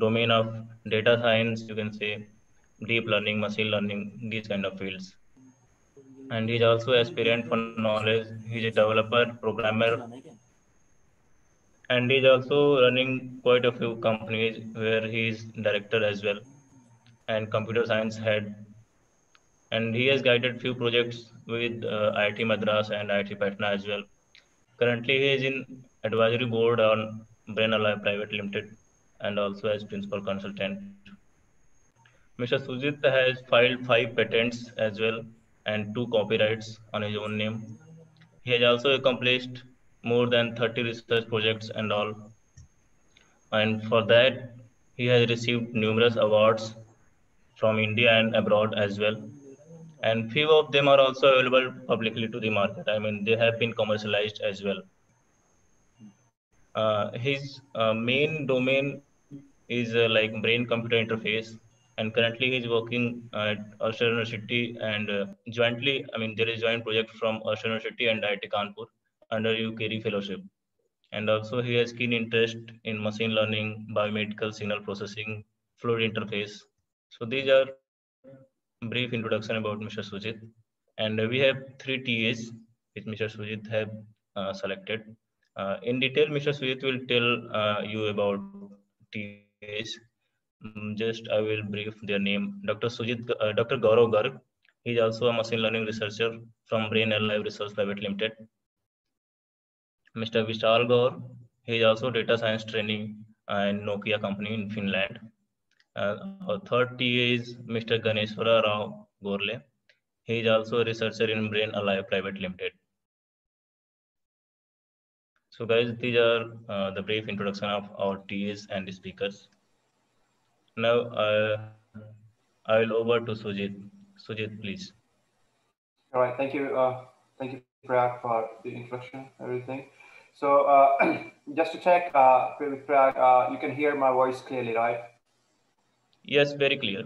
domain of data science, you can say deep learning, machine learning, these kind of fields. And he's also aspirant for knowledge. He's a developer, programmer, and he's also running quite a few companies where he's director as well and computer science head and he has guided few projects with uh, IIT Madras and IIT Patna as well. Currently, he is in advisory board on Brain Alive Private Limited and also as principal consultant. Mr. Sujit has filed five patents as well and two copyrights on his own name. He has also accomplished more than 30 research projects and all. And for that, he has received numerous awards from India and abroad as well. And few of them are also available publicly to the market. I mean, they have been commercialized as well. Uh, his uh, main domain is uh, like brain computer interface and currently he's working at Ulster University and uh, jointly, I mean, there is joint project from Ulster University and IIT Kanpur under UKD fellowship. And also he has keen interest in machine learning, biomedical signal processing, fluid interface. So these are brief introduction about Mr. Sujit. And we have three TAs which Mr. Sujit have uh, selected. Uh, in detail, Mr. Sujit will tell uh, you about TAs. Mm, just I will brief their name. Dr. Sujit, uh, Dr. Gaurav Garg. He is also a machine learning researcher from Brain Alive Research Private Limited. Mr. Vishal Gaur. He is also data science training in Nokia company in Finland. Uh, our third TA is Mr. Ganeshwara Rao Gorle. He is also a researcher in Brain Alive Private Limited. So guys, these are uh, the brief introduction of our TAs and the speakers. Now, uh, I will over to Sujit. Sujit, please. All right, thank you. Uh, thank you, Prag, for the introduction, everything. So uh, just to check, uh, with Prag, uh, you can hear my voice clearly, right? Yes, very clear.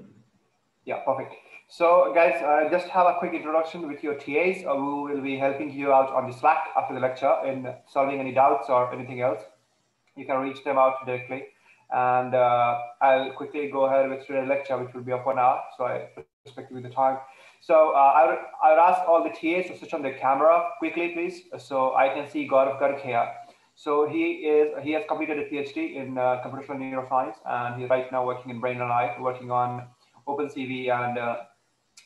Yeah, perfect. So guys, uh, just have a quick introduction with your TAs uh, who will be helping you out on the Slack after the lecture in solving any doubts or anything else. You can reach them out directly. And uh, I'll quickly go ahead with today's lecture, which will be of one hour. So I respect with the time. So uh, I, would, I ask all the TAs to switch on their camera quickly, please. So I can see Gaurav Garg here. So he is he has completed a PhD in uh, computational neuroscience, and he's right now working in Brain Alive, working on OpenCV and uh,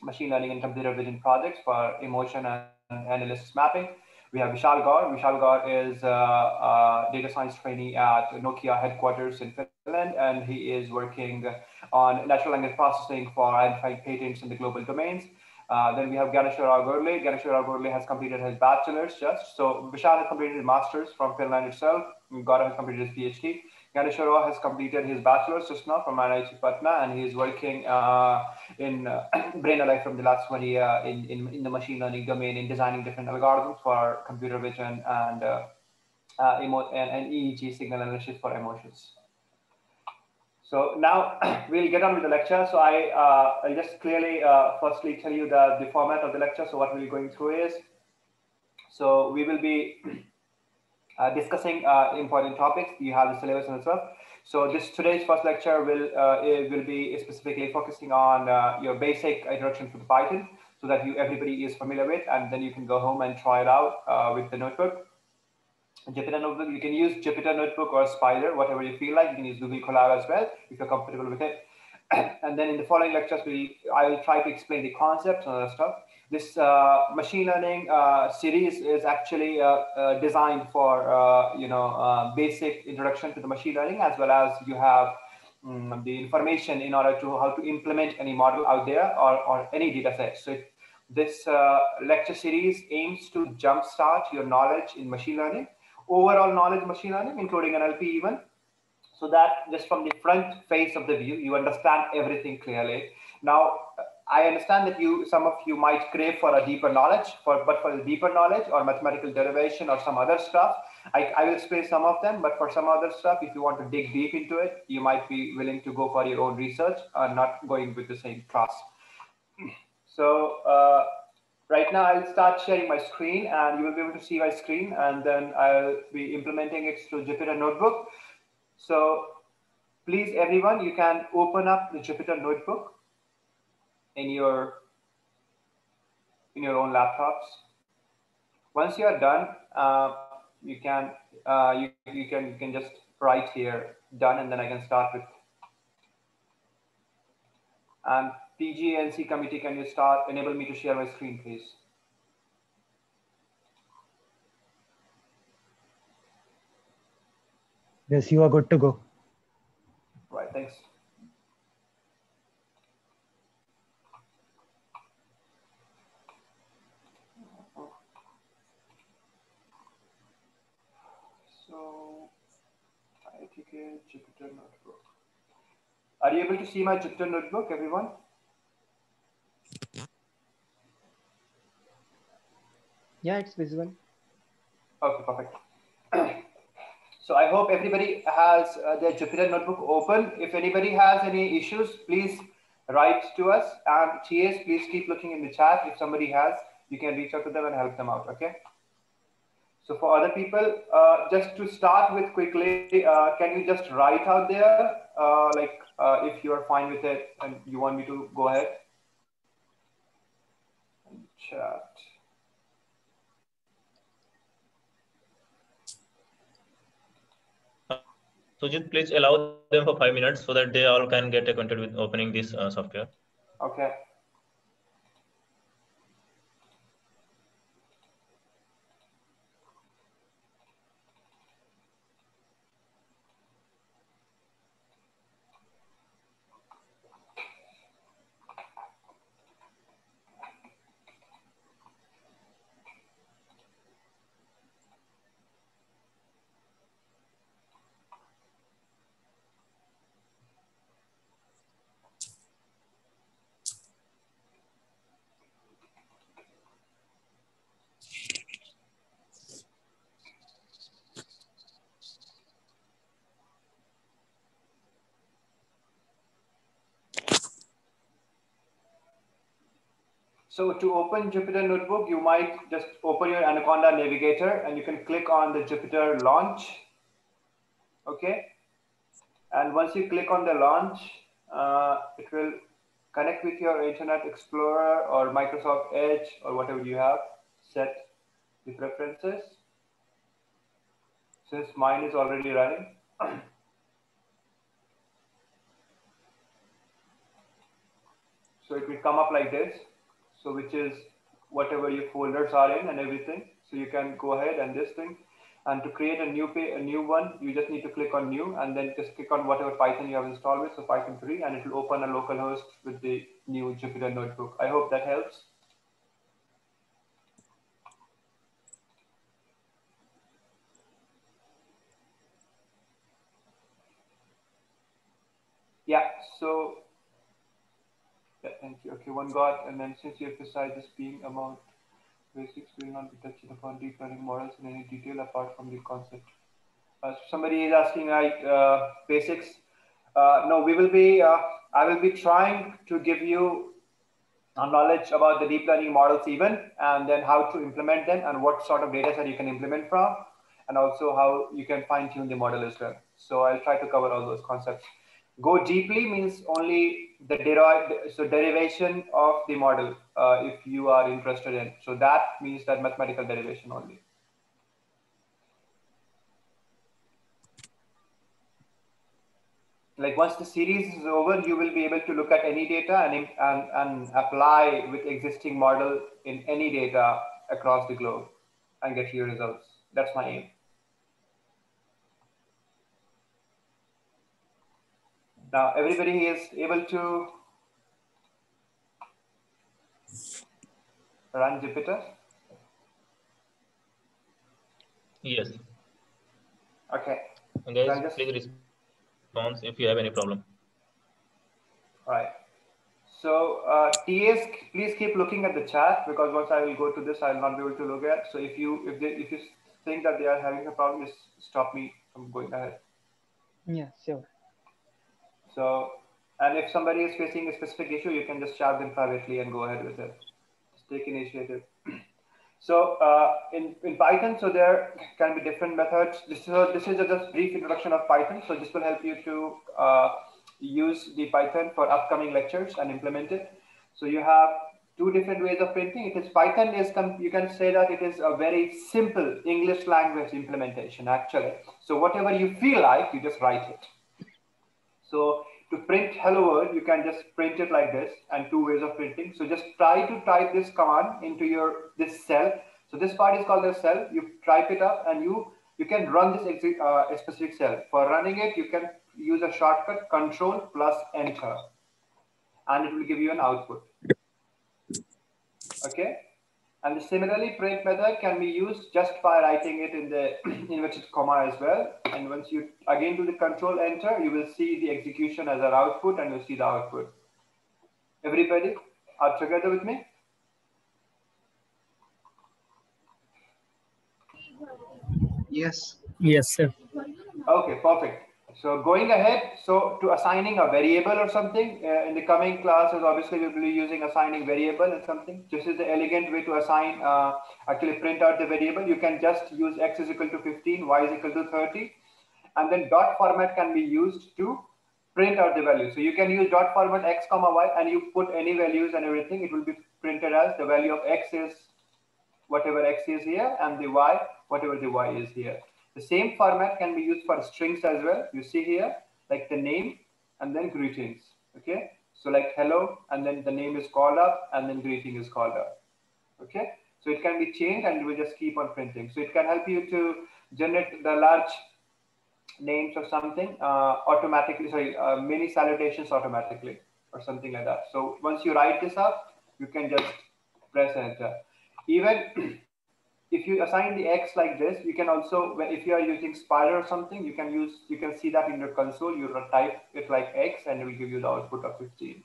machine learning and computer vision projects for emotion and analysis mapping. We have Vishal Gaur. Vishal Gaur is a, a data science trainee at Nokia headquarters in Finland, and he is working on natural language processing for identifying patents in the global domains. Uh, then we have Ganeshwara Gorle. Ganeshwara Gorle has completed his bachelor's just. So Vishal has completed his master's from Finland itself. Gaurav has completed his PhD. Ganeshwara has completed his bachelor's just now from IIT Patna, and he is working uh, in uh, Alive from the last one year in, in, in, the machine learning domain in designing different algorithms for computer vision and, uh, uh emo- and, and EEG signal analysis for emotions. So now we'll get on with the lecture. So I, uh, I'll just clearly uh, firstly tell you the, the format of the lecture. So what we're going through is, so we will be uh, discussing uh, important topics. You have the syllabus and stuff. So this today's first lecture will uh, will be specifically focusing on uh, your basic introduction to the Python so that you everybody is familiar with, and then you can go home and try it out with the notebook. Jupyter Notebook, you can use Jupyter Notebook or Spyder, whatever you feel like. You can use Google Colab as well if you're comfortable with it. and then in the following lectures, we I will try to explain the concepts and other stuff. This uh, machine learning uh, series is actually uh, uh designed for uh, you know uh, basic introduction to the machine learning as well as you have um, the information in order to how to implement any model out there or, or any data set. So this lecture series aims to jumpstart your knowledge in machine learning overall knowledge machine learning, including NLP even, so that just from the front face of the view, you understand everything clearly. Now, I understand that you, some of you might crave for a deeper knowledge, for but for the deeper knowledge or mathematical derivation or some other stuff, I, I will explain some of them. But for some other stuff, if you want to dig deep into it, you might be willing to go for your own research and not going with the same class. So uh, Right now, I'll start sharing my screen and you will be able to see my screen and then I'll be implementing it through Jupyter Notebook. So please, everyone, you can open up the Jupyter Notebook in your in your own laptops. Once you are done, uh, you can uh, you, you can you can just write here done, and then I can start with. And PGNC committee, can you start enable me to share my screen, please? Yes, you are good to go. Right, thanks. So, I take a Jupyter notebook. Are you able to see my Jupyter notebook, everyone? Yeah, it's visible. Okay, perfect. so I hope everybody has uh, their Jupyter notebook open. If anybody has any issues, please write to us. And TAs, please keep looking in the chat. If somebody has, you can reach out to them and help them out, okay? So for other people, uh, just to start with quickly, uh, can you just write out there, uh, like uh, if you are fine with it and you want me to go ahead? Chat. So just please allow them for five minutes so that they all can get acquainted with opening this uh, software. Okay. So to open Jupyter Notebook, you might just open your Anaconda Navigator and you can click on the Jupyter launch. Okay. And once you click on the launch, uh, it will connect with your Internet Explorer or Microsoft Edge or whatever you have set the preferences. Since mine is already running. so it will come up like this so which is whatever your folders are in and everything. So you can go ahead and this thing. And to create a new pay, a new one you just need to click on new and then just click on whatever python you have installed with. So python 3 and it will open a local host with the new jupyter notebook. I hope that helps. Yeah so yeah, thank you. Okay, one got, and then since you emphasize this being among basics will not be touched upon deep learning models in any detail apart from the concept. Uh, somebody is asking like uh, basics. Uh, no, we will be, uh, I will be trying to give you a knowledge about the deep learning models even, and then how to implement them and what sort of data set you can implement from, and also how you can fine tune the model as well. So I'll try to cover all those concepts. Go deeply means only the derived, so derivation of the model uh, if you are interested in. So that means that mathematical derivation only. Like once the series is over, you will be able to look at any data and, and, and apply with existing model in any data across the globe and get your results. That's my aim. Now everybody is able to run Jupyter? Yes. Okay. And guys, just- please respond if you have any problem. All right. So uh, TAs, please keep looking at the chat because once I will go to this, I'll not be able to look at. So if you if they if you think that they are having a problem, just stop me from going ahead. Yeah, sure. So, and if somebody is facing a specific issue, you can just chat them privately and go ahead with it. Just take initiative. So uh, in, in Python, so there can be different methods. This is, a, this is a just brief introduction of Python. So this will help you to uh, use the Python for upcoming lectures and implement it. So you have two different ways of printing. It is Python is, you can say that it is a very simple English language implementation actually. So whatever you feel like, you just write it. So to print hello world, you can just print it like this and two ways of printing. So just try to type this command into your this cell. So this part is called the cell. You type it up and you you can run this uh, specific cell. For running it, you can use a shortcut control plus enter and it will give you an output. Okay. And similarly, print method can be used just by writing it in the inverted comma as well. And once you again do the control enter, you will see the execution as an output and you'll see the output. Everybody are together with me? Yes. Yes, sir. Okay, perfect. So going ahead, so to assigning a variable or something uh, in the coming classes, obviously we'll be using assigning variable and something. This is the elegant way to assign, uh, actually print out the variable. You can just use x is equal to 15, y is equal to 30. And then dot format can be used to print out the value. So you can use dot format x comma y and you put any values and everything. It will be printed as the value of x is whatever x is here and the y, whatever the y is here. The same format can be used for strings as well. You see here, like the name and then greetings. Okay. So like hello, and then the name is called up and then greeting is called up. Okay. So it can be changed and we just keep on printing. So it can help you to generate the large names or something uh, automatically, sorry, uh, many salutations automatically or something like that. So once you write this up, you can just press enter. Even if you assign the x like this, you can also, if you are using Spyder or something, you can use, you can see that in your console, you type it like x and it will give you the output of 15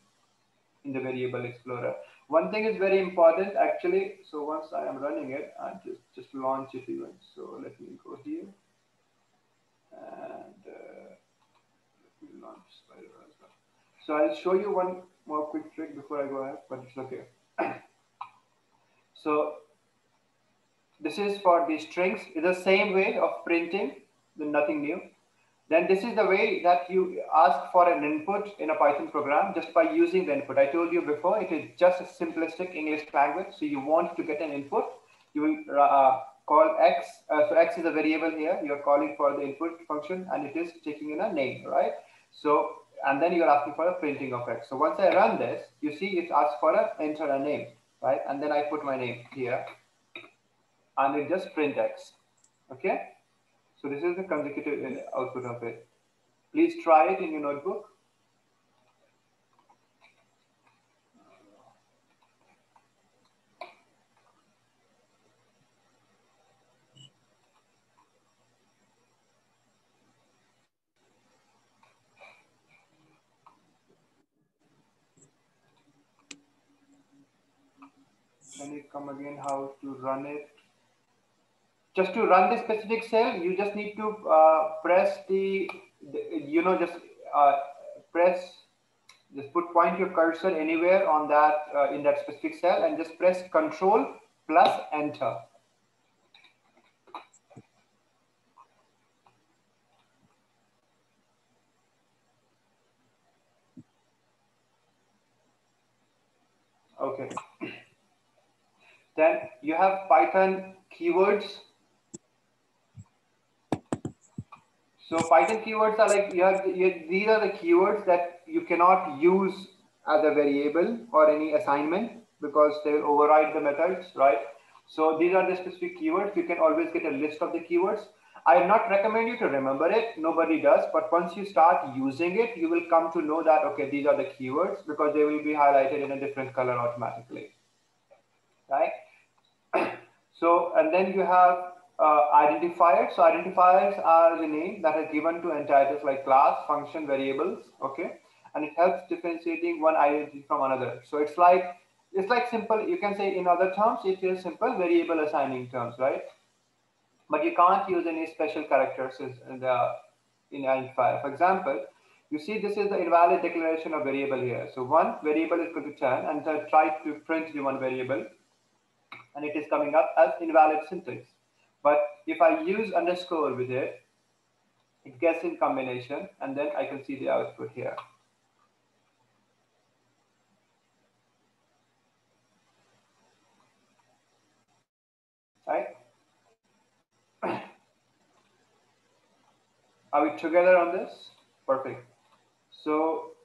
in the variable explorer. One thing is very important actually. So once I am running it, I just, just launch it even. So let me go here and uh, let me launch Spyder as well. So I'll show you one more quick trick before I go ahead, but it's okay. so this is for the strings. It's the same way of printing, nothing new. Then this is the way that you ask for an input in a Python program just by using the input. I told you before, it is just a simplistic English language. So you want to get an input, you will uh, call x. Uh, so x is a variable here. You're calling for the input function and it is taking in a name, right? So, and then you're asking for a printing of x. So once I run this, you see it asks for a enter a name, right? And then I put my name here and it just print x. Okay. So this is the consecutive uh, output of it. Please try it in your notebook. Can you come again how to run it? Just to run this specific cell, you just need to uh, press the, the, you know, just uh, press, just put point your cursor anywhere on that, uh, in that specific cell and just press control plus enter. Okay. Then you have Python keywords So Python keywords are like you have, you, these are the keywords that you cannot use as a variable or any assignment because they will override the methods, right? So these are the specific keywords. You can always get a list of the keywords. I not recommend you to remember it. Nobody does. But once you start using it, you will come to know that, okay, these are the keywords because they will be highlighted in a different color automatically, right? so, and then you have uh, identifiers. So identifiers are the name that is given to entities like class, function, variables. Okay, and it helps differentiating one identity from another. So it's like it's like simple. You can say in other terms, it is simple variable assigning terms, right? But you can't use any special characters in the in identifier. For example, you see this is the invalid declaration of variable here. So one variable is equal to 10 and try to print the one variable and it is coming up as invalid syntax. But if I use underscore with it, it gets in combination and then I can see the output here. Right? Are we together on this? Perfect. So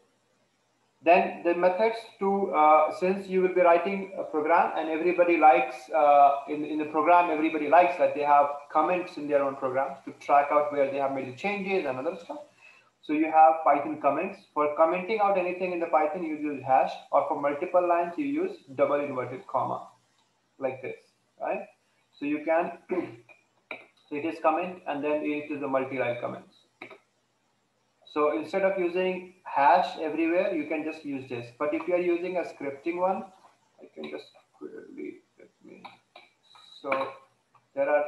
then the methods to, uh, since you will be writing a program and everybody likes, uh, in, in the program, everybody likes that they have comments in their own programs to track out where they have made the changes and other stuff. So you have Python comments. For commenting out anything in the Python, you use hash, or for multiple lines, you use double inverted comma, like this, right? So you can, so it is comment, and then it is a multi-line comments. So instead of using hash everywhere, you can just use this. But if you are using a scripting one, I can just quickly let me. So there are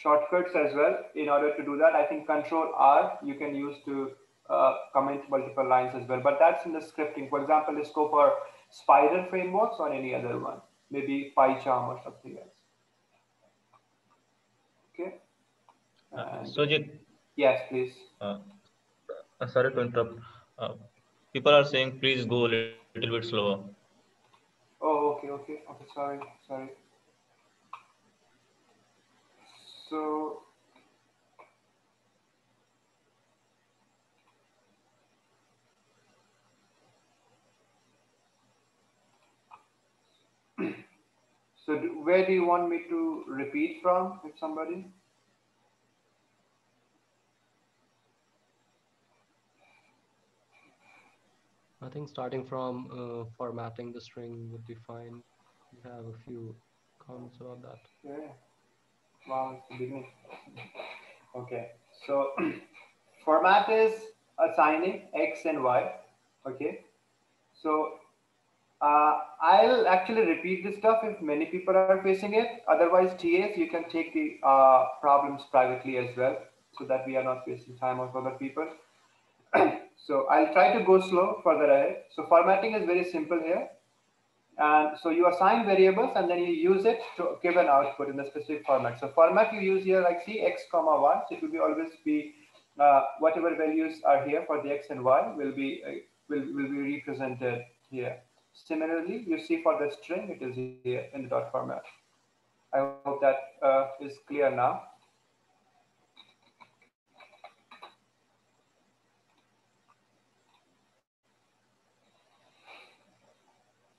shortcuts as well. In order to do that, I think Control R you can use to uh, comment multiple lines as well. But that's in the scripting. For example, let's go for Spyder frameworks or any other one, maybe PyCharm or something else. Okay. Uh, Sujit. Yes, please. Uh, uh, sorry to interrupt. Uh, people are saying please go a little, little bit slower. Oh, okay, okay, okay. Sorry, sorry. So. So where do you want me to repeat from with somebody? Think starting from uh, formatting the string would be fine. We have a few comments about that. Yeah. The beginning. Okay. So format is assigning X and Y. Okay. So uh, I'll actually repeat this stuff if many people are facing it. Otherwise, TAs, you can take the uh, problems privately as well so that we are not wasting time of other people. so I'll try to go slow further ahead. So formatting is very simple here. And so you assign variables and then you use it to give an output in the specific format. So format you use here like c x comma y. So it will be always be uh, whatever values are here for the x and y will be uh, will, will be represented here. Similarly, you see for the string, it is here in the dot format. I hope that uh, is clear now.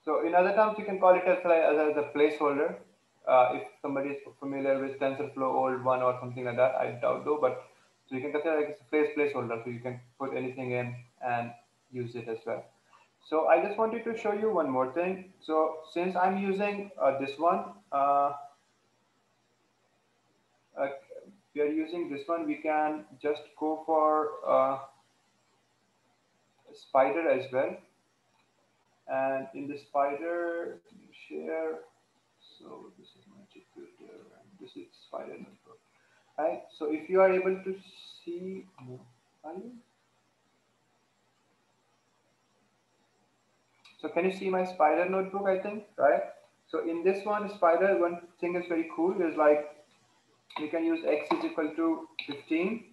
So in other terms, you can call it as, as, a placeholder. Uh, if somebody is familiar with TensorFlow old one or something like that, I doubt though, but so you can consider like it's a place placeholder. So you can put anything in and use it as well. So I just wanted to show you one more thing. So since I'm using uh, this one, uh, uh, we are using this one, we can just go for uh, Spyder as well. And in the Spyder, share. So this is my Jupyter and this is Spyder notebook. Right. So if you are able to see, are you? So can you see my Spyder notebook, I think, right? So in this one, Spyder, one thing is very cool is like, you can use X is equal to 15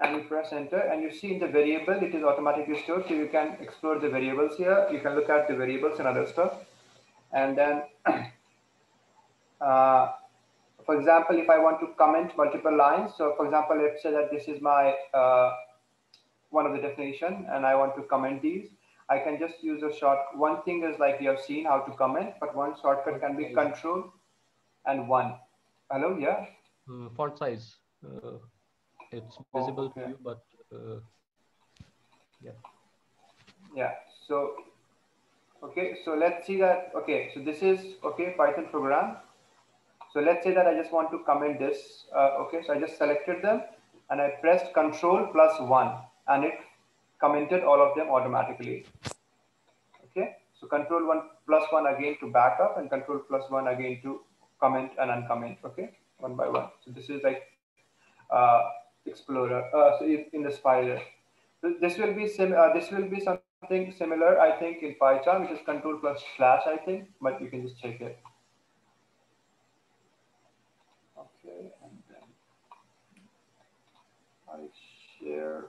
and you press enter and you see in the variable, it is automatically stored. So you can explore the variables here. You can look at the variables and other stuff. And then, uh, for example, if I want to comment multiple lines. So for example, let's say that this is my, uh, one of the definition and I want to comment these. I can just use a short. One thing is like you have seen how to comment, but one shortcut can be control and one. Hello, yeah. Uh, font size. Uh, it's visible oh, okay. to you, but uh, yeah. Yeah. So, okay. So let's see that. Okay. So this is okay Python program. So let's say that I just want to comment this. Uh, okay. So I just selected them and I pressed Control plus one, and it commented all of them automatically. Okay, so control one plus one again to back up and control plus one again to comment and uncomment. Okay, one by one. So this is like uh, explorer uh, in the Spyder. This will be sim uh, this will be something similar, I think, in PyCharm, which is control plus slash, I think, but you can just check it. Okay, and then I share.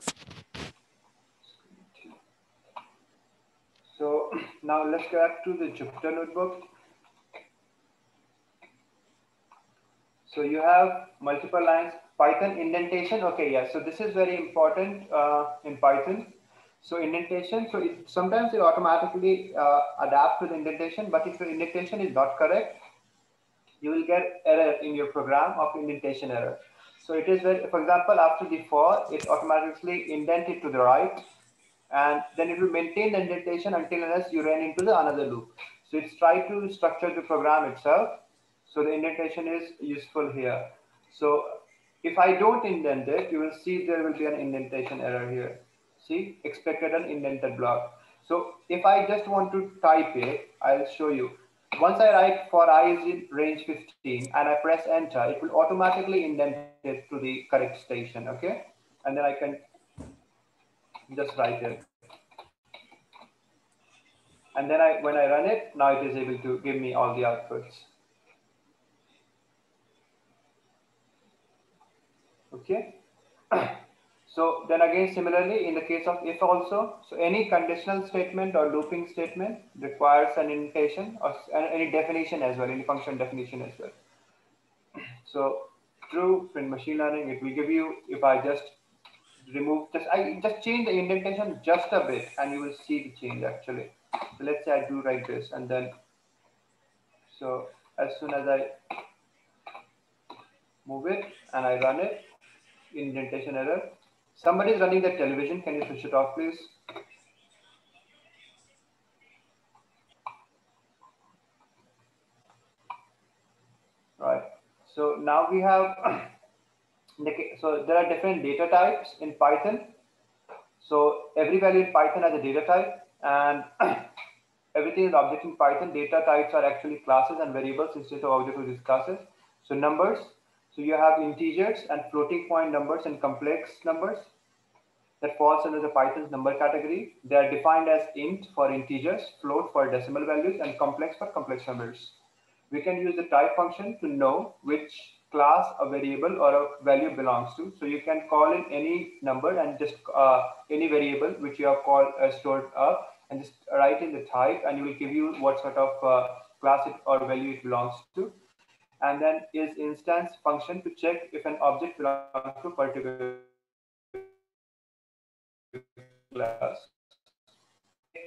So now let's go back to the Jupyter notebook. So you have multiple lines Python indentation. Okay, yeah. So this is very important uh, in Python. So indentation, so it, sometimes it automatically uh, adapt to the indentation, but if your indentation is not correct, you will get error in your program of indentation error. So it is very, for example, after the for, it automatically indented to the right, and then it will maintain the indentation until unless you run into the another loop. So it's try to structure the program itself. So the indentation is useful here. So if I don't indent it, you will see there will be an indentation error here. See, expected an indented block. So if I just want to type it, I'll show you. Once I write for i is in range 15 and I press enter, it will automatically indent it to the correct station, okay? And then I can just write it. And then I, when I run it, now it is able to give me all the outputs. Okay. So then again, similarly, in the case of if also, so any conditional statement or looping statement requires an indentation or any definition as well, any function definition as well. So true in machine learning, it will give you, if I just remove, just I just change the indentation just a bit and you will see the change actually. So let's say I do like this and then, so as soon as I move it and I run it, indentation error, Somebody is running the television. Can you switch it off, please? Right. So now we have, so there are different data types in Python. So every value in Python has a data type and everything is object in Python. Data types are actually classes and variables instead of object with these classes. So numbers, so you have integers and floating point numbers and complex numbers that falls under the Python's number category. They are defined as int for integers, float for decimal values, and complex for complex numbers. We can use the type function to know which class a variable or a value belongs to. So you can call in any number and just uh, any variable which you have called uh, stored up and just write in the type and it will give you what sort of uh, class it or value it belongs to and then is instance function to check if an object belongs to a particular class.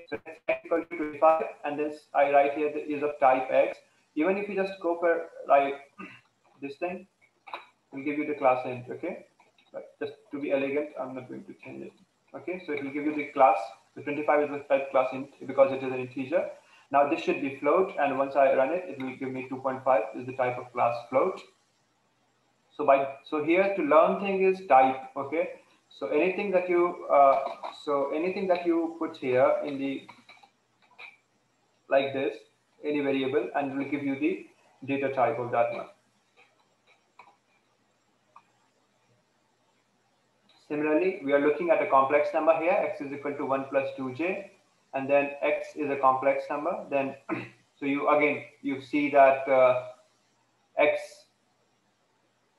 So it's equal to 25 and this I write here is of type X. Even if you just go for like this thing, will give you the class int, okay? But just to be elegant, I'm not going to change it. Okay, so it will give you the class. The 25 is the type class int because it is an integer. Now this should be float, and once I run it, it will give me 2.5 is the type of class float. So by so here to learn thing is type. Okay, so anything that you uh, so anything that you put here in the like this any variable and will give you the data type of that one. Similarly, we are looking at a complex number here, x is equal to 1 plus 2j and then x is a complex number then so you again you see that uh, x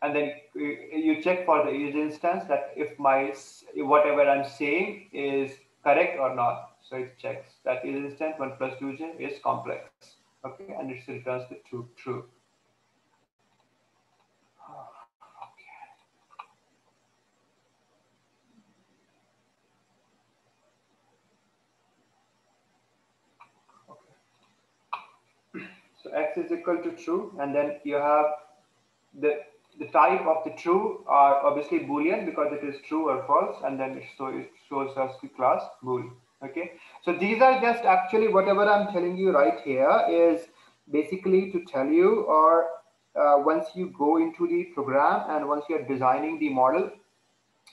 and then you check for the is instance that if my whatever i'm saying is correct or not. So it checks that is instance 1 plus 2j is complex. Okay and it returns the true true x is equal to true and then you have the the type of the true are obviously boolean because it is true or false and then it, so it shows us the class bool okay? So these are just actually whatever i'm telling you right here is basically to tell you or uh, once you go into the program and once you're designing the model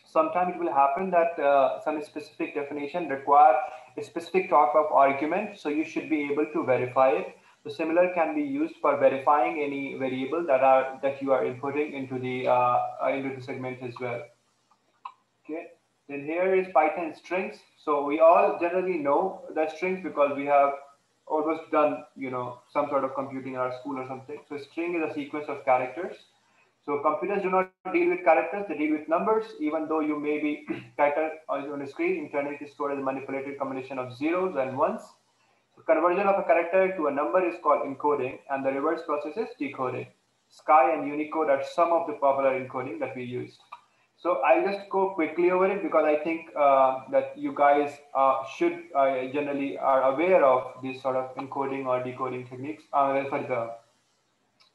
sometimes it will happen that uh, some specific definition require a specific type of argument so you should be able to verify it so similar can be used for verifying any variable that are that you are inputting into the uh, uh, into the segment as well. Okay. Then here is Python strings. So we all generally know the strings because we have almost done you know some sort of computing in our school or something. So string is a sequence of characters. So computers do not deal with characters; they deal with numbers. Even though you may be character on the screen, internally it is stored as a manipulated combination of zeros and ones. Conversion of a character to a number is called encoding, and the reverse process is decoding. ASCII and Unicode are some of the popular encoding that we used. So I'll just go quickly over it because I think uh, that you guys uh, should uh, generally are aware of this sort of encoding or decoding techniques. Uh, sorry, the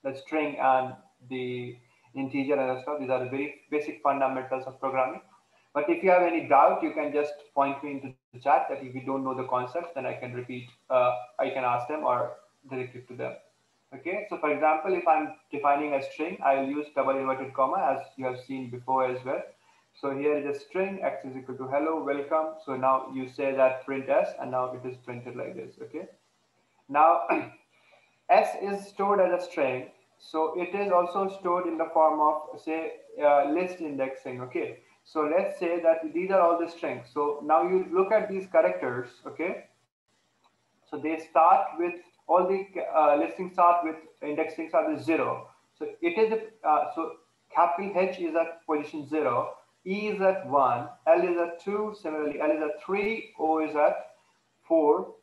the string and the integer and stuff. These are the very basic fundamentals of programming. But if you have any doubt, you can just point me into the chat that if you don't know the concepts, then I can repeat, uh, I can ask them or direct it to them. Okay, so for example, if I'm defining a string, I'll use double inverted comma as you have seen before as well. So here is a string, x is equal to hello, welcome. So now you say that print s and now it is printed like this, okay? Now, s is stored as a string. So it is also stored in the form of say uh, list indexing, okay? So let's say that these are all the strings. So now you look at these characters, okay? So they start with all the uh, listings start with indexing start with zero. So it is a, uh, so capital H is at position zero, E is at one, L is at two, similarly L is at three, O is at four,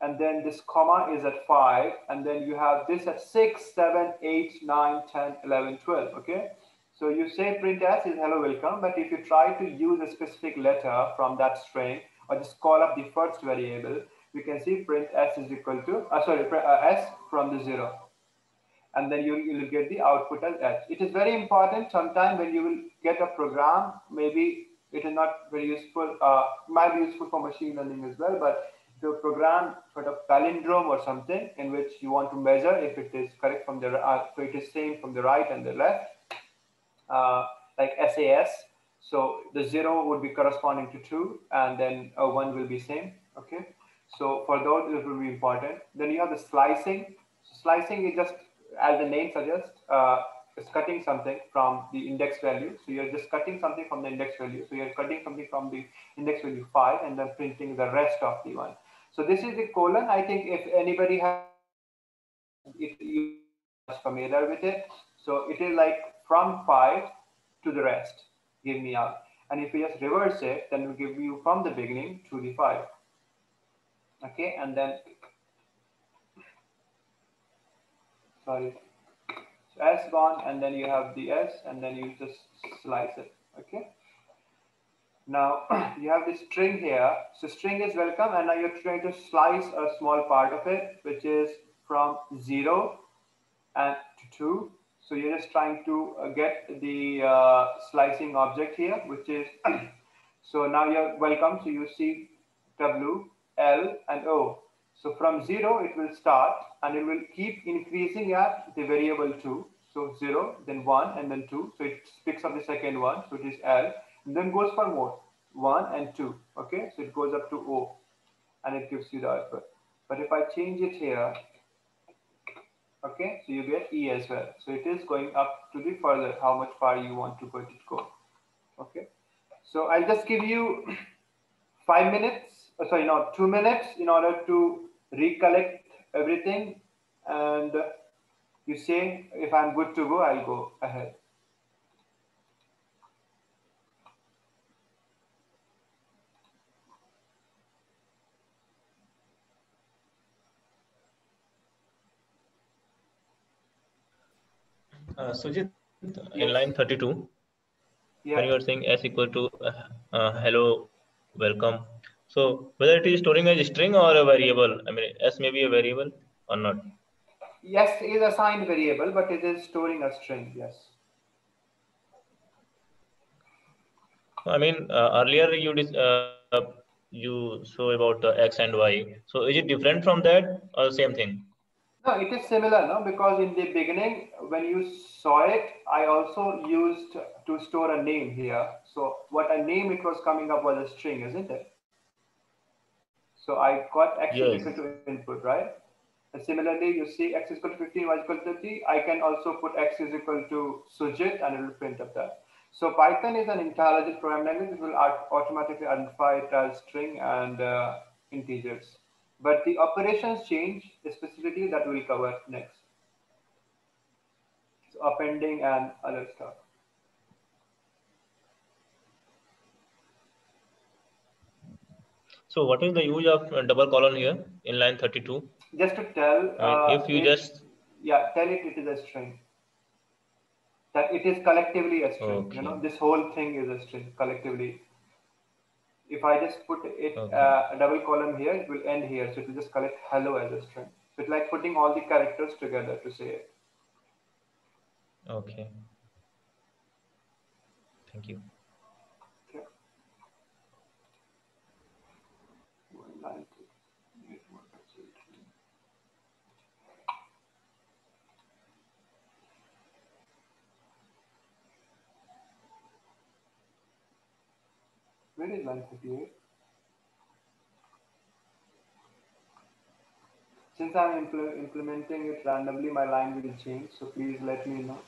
and then this comma is at five, and then you have this at six, seven, eight, nine, 10, 11, 12, okay? So you say print s is hello welcome, but if you try to use a specific letter from that string or just call up the first variable, we can see print s is equal to, uh, sorry, uh, s from the zero. And then you, you will get the output as s. It is very important sometime when you will get a program, maybe it is not very useful, uh, might be useful for machine learning as well, but the program sort of palindrome or something in which you want to measure if it is correct from the, uh, so it is same from the right and the left, uh, like SAS. So the zero would be corresponding to two and then a one will be same, okay? So for those, it will be important. Then you have the slicing. So slicing is just, as the name suggests, uh, cutting something from the index value. So you're just cutting something from the index value. So you're cutting something from the index value five and then printing the rest of the one. So this is the colon. I think if anybody has, if you are familiar with it, so it is like from five to the rest, give me out. And if we just reverse it, then will give you from the beginning to the five. Okay and then sorry. So s gone and then you have the s and then you just slice it okay? Now you have this string here. So string is welcome and now you're trying to slice a small part of it which is from zero and to two so you're just trying to uh, get the uh, slicing object here which is so now you're welcome so you see w L, and O. So from zero, it will start and it will keep increasing at the variable two. So zero, then one, and then two. So it picks up the second one, so it is L, and then goes for more, one and two. Okay, so it goes up to O, and it gives you the output. But if I change it here, okay, so you get E as well. So it is going up to the further, how much far you want to go it go. Okay, so I'll just give you five minutes uh, sorry, not two minutes in order to recollect everything. And you say, if I'm good to go, I'll go ahead. Uh, Sujit, in line 32, Yeah. when you are saying s equal to uh, uh, hello, welcome. So whether it is storing as a string or a variable, I mean, s may be a variable or not. Yes, is assigned variable, but it is storing a string. Yes. I mean, uh, earlier you uh, you saw about the x and y. So is it different from that or same thing? No, it is similar, no, because in the beginning, when you saw it, I also used to store a name here. So what a name it was coming up was a string, isn't it? So I got x Yes. is equal to input, right? And similarly, you see x is equal to 15, y is equal to 30. I can also put x is equal to Sujit and it will print up that. So Python is an intelligent programming language. It will automatically identify it as string and uh, integers. But the operations change specifically that we'll cover next. So appending and other stuff. So what is the use of double colon here in line 32? Just to tell. Uh, if you it- just Yeah, tell it it is a string. That it is collectively a string. Okay. You know, this whole thing is a string collectively. If I just put it Okay. uh, a double column here, it will end here. So it will just collect hello as a string. So it's like putting all the characters together to say it. okay. Thank you. Okay. One ninety eight one eight. Where is line 38? Since I'm impl- implementing it randomly, my line will change. So please let me know.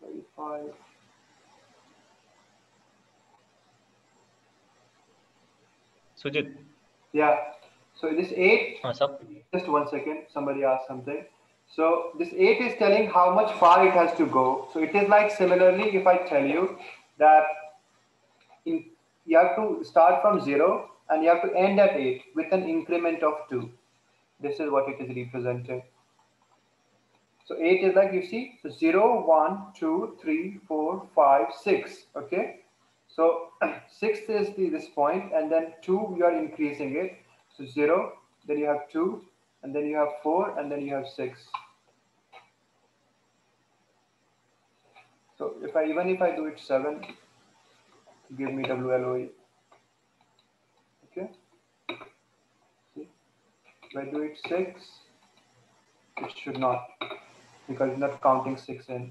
35. Sujit, Yeah. So this 8 sub. just one second somebody asked something so this 8 is telling how much far it has to go so it is like similarly if i tell you that in, you have to start from 0 and you have to end at 8 with an increment of 2 this is what it is representing so 8 is like you see so 0 1 2 3 4 5 6 okay? So 6 is the, this point and then 2 you are increasing it. So 0 then you have 2 and then you have 4 and then you have 6 so if i even if i do it 7 give me wloe okay? See? If i do it 6 it should not because it's not counting 6 in.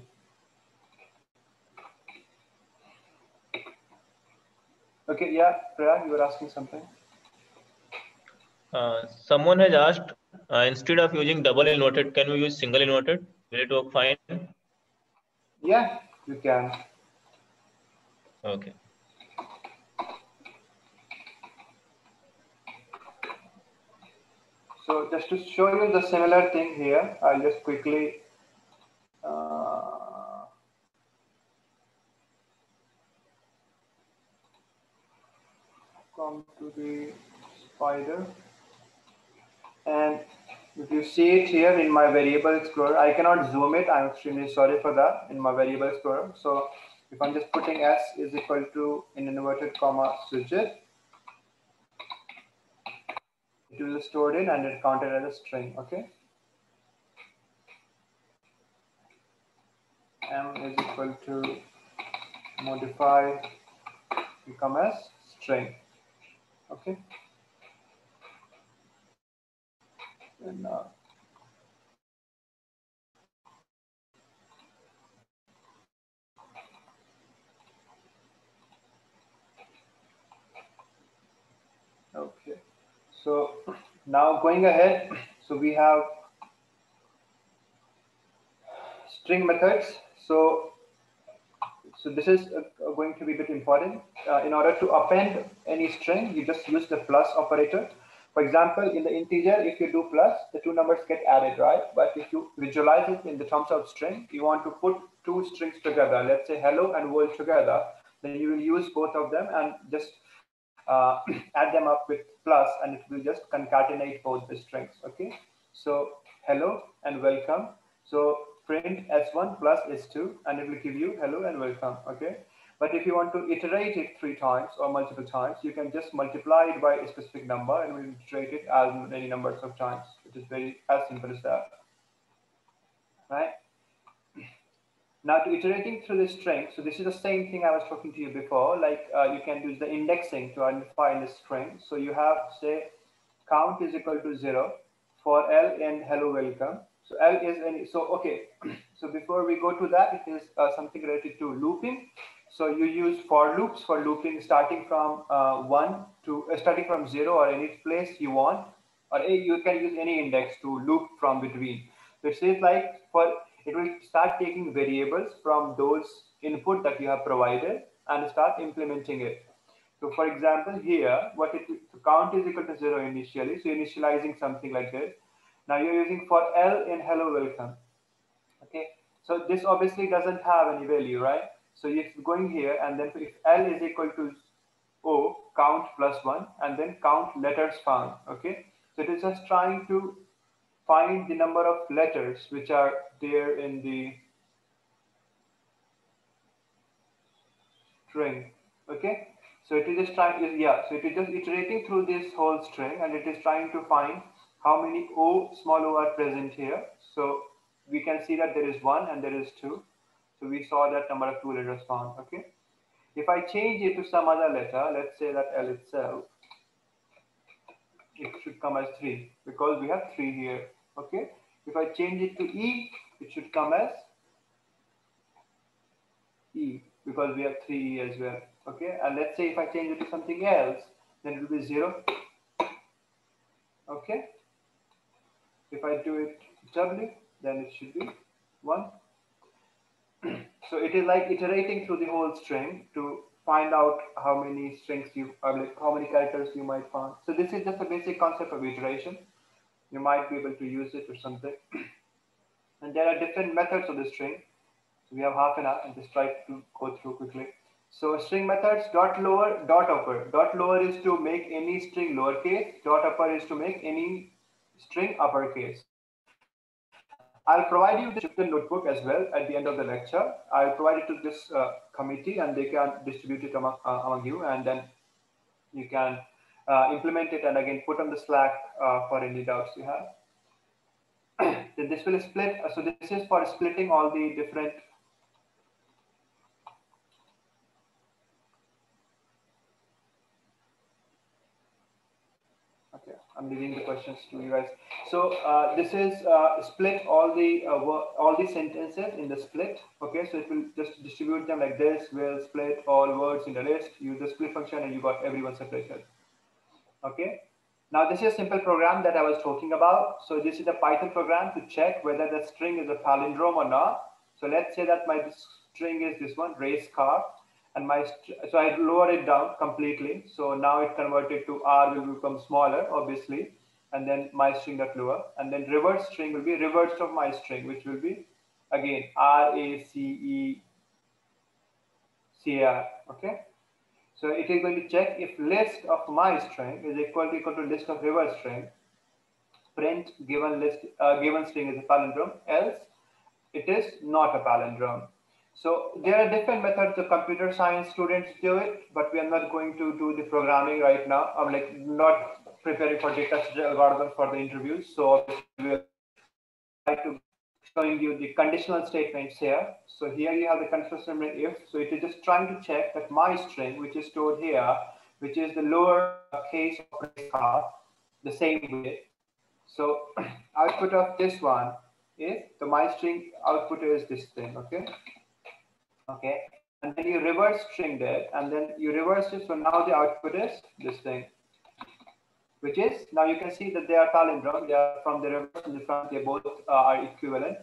Okay yeah Priya, you were asking something? Uh, someone has asked uh, instead of using double inverted, can we use single inverted? Will it work fine? yeah you can Okay. So just to show you the similar thing here, I'll just quickly uh, come to the Spyder. And if you see it here in my variable explorer, I cannot zoom it. I'm extremely sorry for that in my variable explorer. So if I'm just putting s is equal to in inverted comma Sujit, it will be stored in and it counted as a string okay m is equal to modify become as string okay and uh, okay so now going ahead, so we have string methods. So, so this is uh, going to be a bit important. Uh, in order to append any string, you just use the plus operator. For example, in the integer, if you do plus, the two numbers get added, right? But if you visualize it in the terms of string, you want to put two strings together. Let's say hello and world together. Then you will use both of them and just uh, add them up with plus and it will just concatenate both the strings okay so hello and welcome so print s1 plus s2 and it will give you hello and welcome okay but if you want to iterate it three times or multiple times you can just multiply it by a specific number and we'll iterate it as many numbers of times it is very as simple as that right now to iterating through the string, so this is the same thing I was talking to you before, like uh, you can use the indexing to identify the string. So you have say count is equal to zero for L in hello welcome. So L is any, so okay. so before we go to that, it is uh, something related to looping. So you use for loops for looping starting from uh, one to uh, starting from zero or any place you want, or you can use any index to loop from between. It says like for it will start taking variables from those input that you have provided and start implementing it. So for example, here, what it so count is equal to zero initially. So initializing something like this. Now you're using for L in hello welcome. Okay. So this obviously doesn't have any value, right? So if going here and then if L is equal to O, count plus one and then count letters found. Okay. So it is just trying to find the number of letters which are there in the string. Okay. So it is just trying, yeah, so it is just iterating through this whole string and it is trying to find how many O, small o are present here. So we can see that there is one and there is two. So we saw that number of two letters found, okay? If I change it to some other letter, let's say that L itself, it should come as three because we have three here, okay? If I change it to E, it should come as E because we have three E as well, okay? And let's say if I change it to something else, then it will be zero, okay? If I do it W, then it should be one. so it is like iterating through the whole string to find out how many strings you, or like how many characters you might find. So this is just a basic concept of iteration. You might be able to use it or something. and there are different methods of the string. So we have half an hour and just try to go through quickly. So string methods, dot lower, dot upper. Dot lower is to make any string lowercase. Dot upper is to make any string uppercase. I'll provide you the notebook as well at the end of the lecture. I'll provide it to this uh, committee and they can distribute it among, uh, among you and then you can uh, implement it and again put on the Slack uh, for any doubts you have. then this will split. So this is for splitting all the different I'm leaving the questions to you guys. So uh, this is uh, split all the uh, all the sentences in the split. Okay, so it will just distribute them like this. We'll split all words in the list. Use the split function, and you got everyone separated. Okay. Now this is a simple program that I was talking about. So this is a Python program to check whether the string is a palindrome or not. So let's say that my string is this one, race car and my so I lower it down completely. So now it converted to R will become smaller, obviously, and then my string got lower, and then reverse string will be reverse of my string, which will be again R A C E C R. Okay. So it is going to check if list of my string is equal to equal to list of reverse string. Print given list uh, given string is a palindrome. Else, it is not a palindrome. So there are different methods the computer science students do it, but we are not going to do the programming right now. I'm like not preparing for data algorithms for the interviews. So we'll try to showing you the conditional statements here. So here you have the conditional statement if. So it is just trying to check that my string, which is stored here, which is the lower case of half, the same way. So output of this one is the my string output is this thing. Okay okay? And then you reverse string it and then you reverse it. So now the output is this thing which is now you can see that they are palindrome they are from the reverse and the front they both uh, are equivalent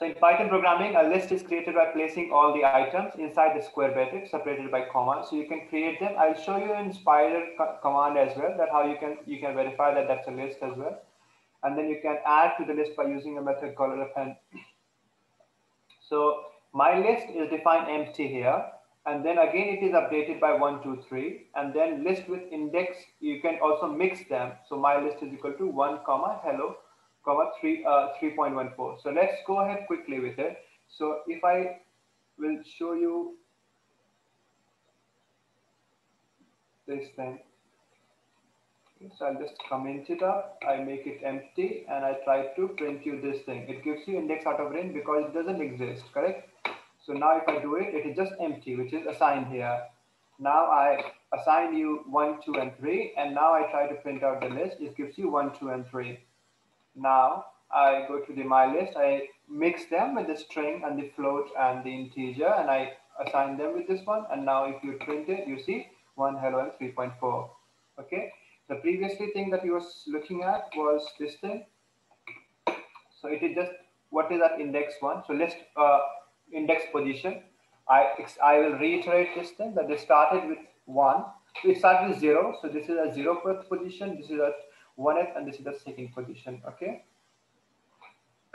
So in Python programming, a list is created by placing all the items inside the square bracket separated by comma. So you can create them. I'll show you in Spyder command as well that how you can you can verify that that's a list as well. And then you can add to the list by using a method called append. So my list is defined empty here. And then again, it is updated by one, two, three. And then list with index, you can also mix them. So my list is equal to one comma hello comma 3, uh, 3.14. So let's go ahead quickly with it. So if I will show you this thing. So I'll just comment it up. I make it empty and I try to print you this thing. It gives you index out of range because it doesn't exist, correct? So now if I do it, it is just empty, which is assigned here. Now I assign you one, two, and three. And now I try to print out the list. It gives you one, two, and three. Now I go to the my list, I mix them with the string and the float and the integer and I assign them with this one. And now if you print it, you see one hello and 3.4. Okay. The previously thing that you was looking at was this thing. So it is just what is that index one? So list uh, index position. I I will reiterate this thing that they started with one. So it started with zero. So this is a zero position. This is a one and this is the second position. Okay.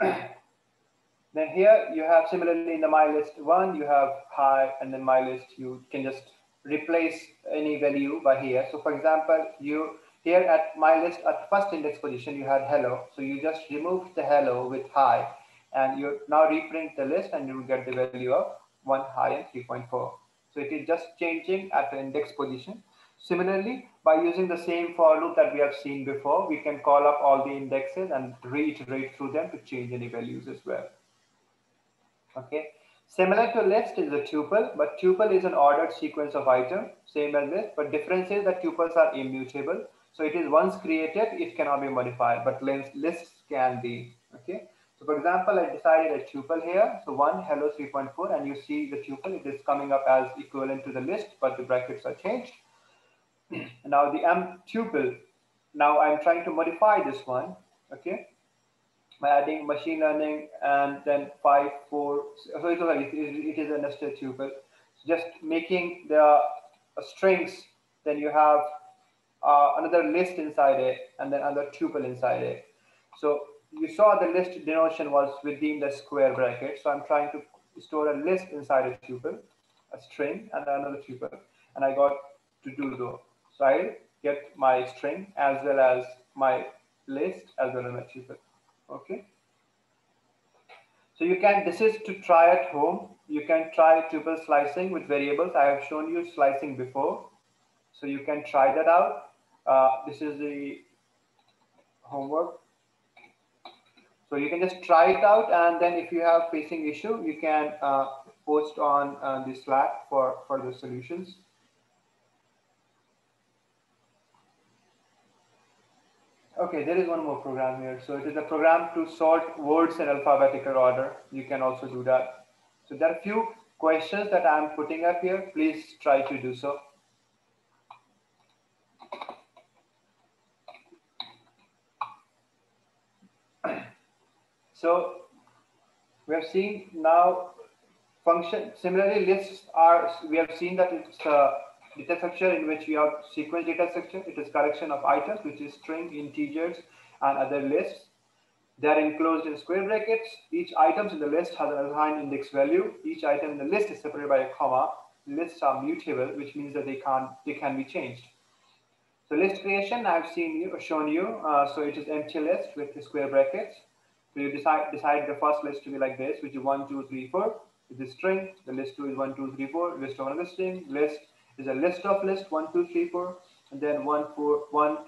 then here you have similarly in the my list one, you have high and then my list, you can just replace any value by here. So for example, you here at my list at first index position, you had hello. So you just remove the hello with high and you now reprint the list and you will get the value of one high and 3.4. So it is just changing at the index position. Similarly, by using the same for loop that we have seen before, we can call up all the indexes and reiterate through them to change any values as well. Okay. Similar to list is a tuple, but tuple is an ordered sequence of items, same as this, but difference is that tuples are immutable. So it is once created, it cannot be modified, but lists can be, okay? So for example, I decided a tuple here. So one hello 3.4 and you see the tuple, it is coming up as equivalent to the list, but the brackets are changed. Now the m tuple, now I'm trying to modify this one, okay? By adding machine learning and then five, four, so it's it, is a nested tuple. So just making the uh, strings, then you have uh, another list inside it and then another tuple inside it. So you saw the list denotation was within the square bracket. So I'm trying to store a list inside a tuple, a string and another tuple. And I got to do though. So I get my string as well as my list as well as my tuple. Okay. So you can, this is to try at home. You can try tuple slicing with variables. I have shown you slicing before. So you can try that out. Uh, this is the homework. So you can just try it out. And then if you have facing issue, you can uh, post on uh, the Slack for, for the solutions. Okay, there is one more program here. So it is a program to sort words in alphabetical order. You can also do that. So there are a few questions that I'm putting up here. Please try to do so. So we have seen now function, similarly lists are, we have seen that it's a data structure in which we have sequence data structure. It is collection of items, which is string, integers, and other lists. They are enclosed in square brackets. Each item in the list has an assigned index value. Each item in the list is separated by a comma. Lists are mutable, which means that they can they can be changed. So list creation, I've seen you shown you. Uh, so it is empty list with the square brackets. So you decide decide the first list to be like this, which is one, two, three, four. It is string. The list two is one, two, three, four. List of another string. List is a list of list one, two, three, four, and then one, four, one.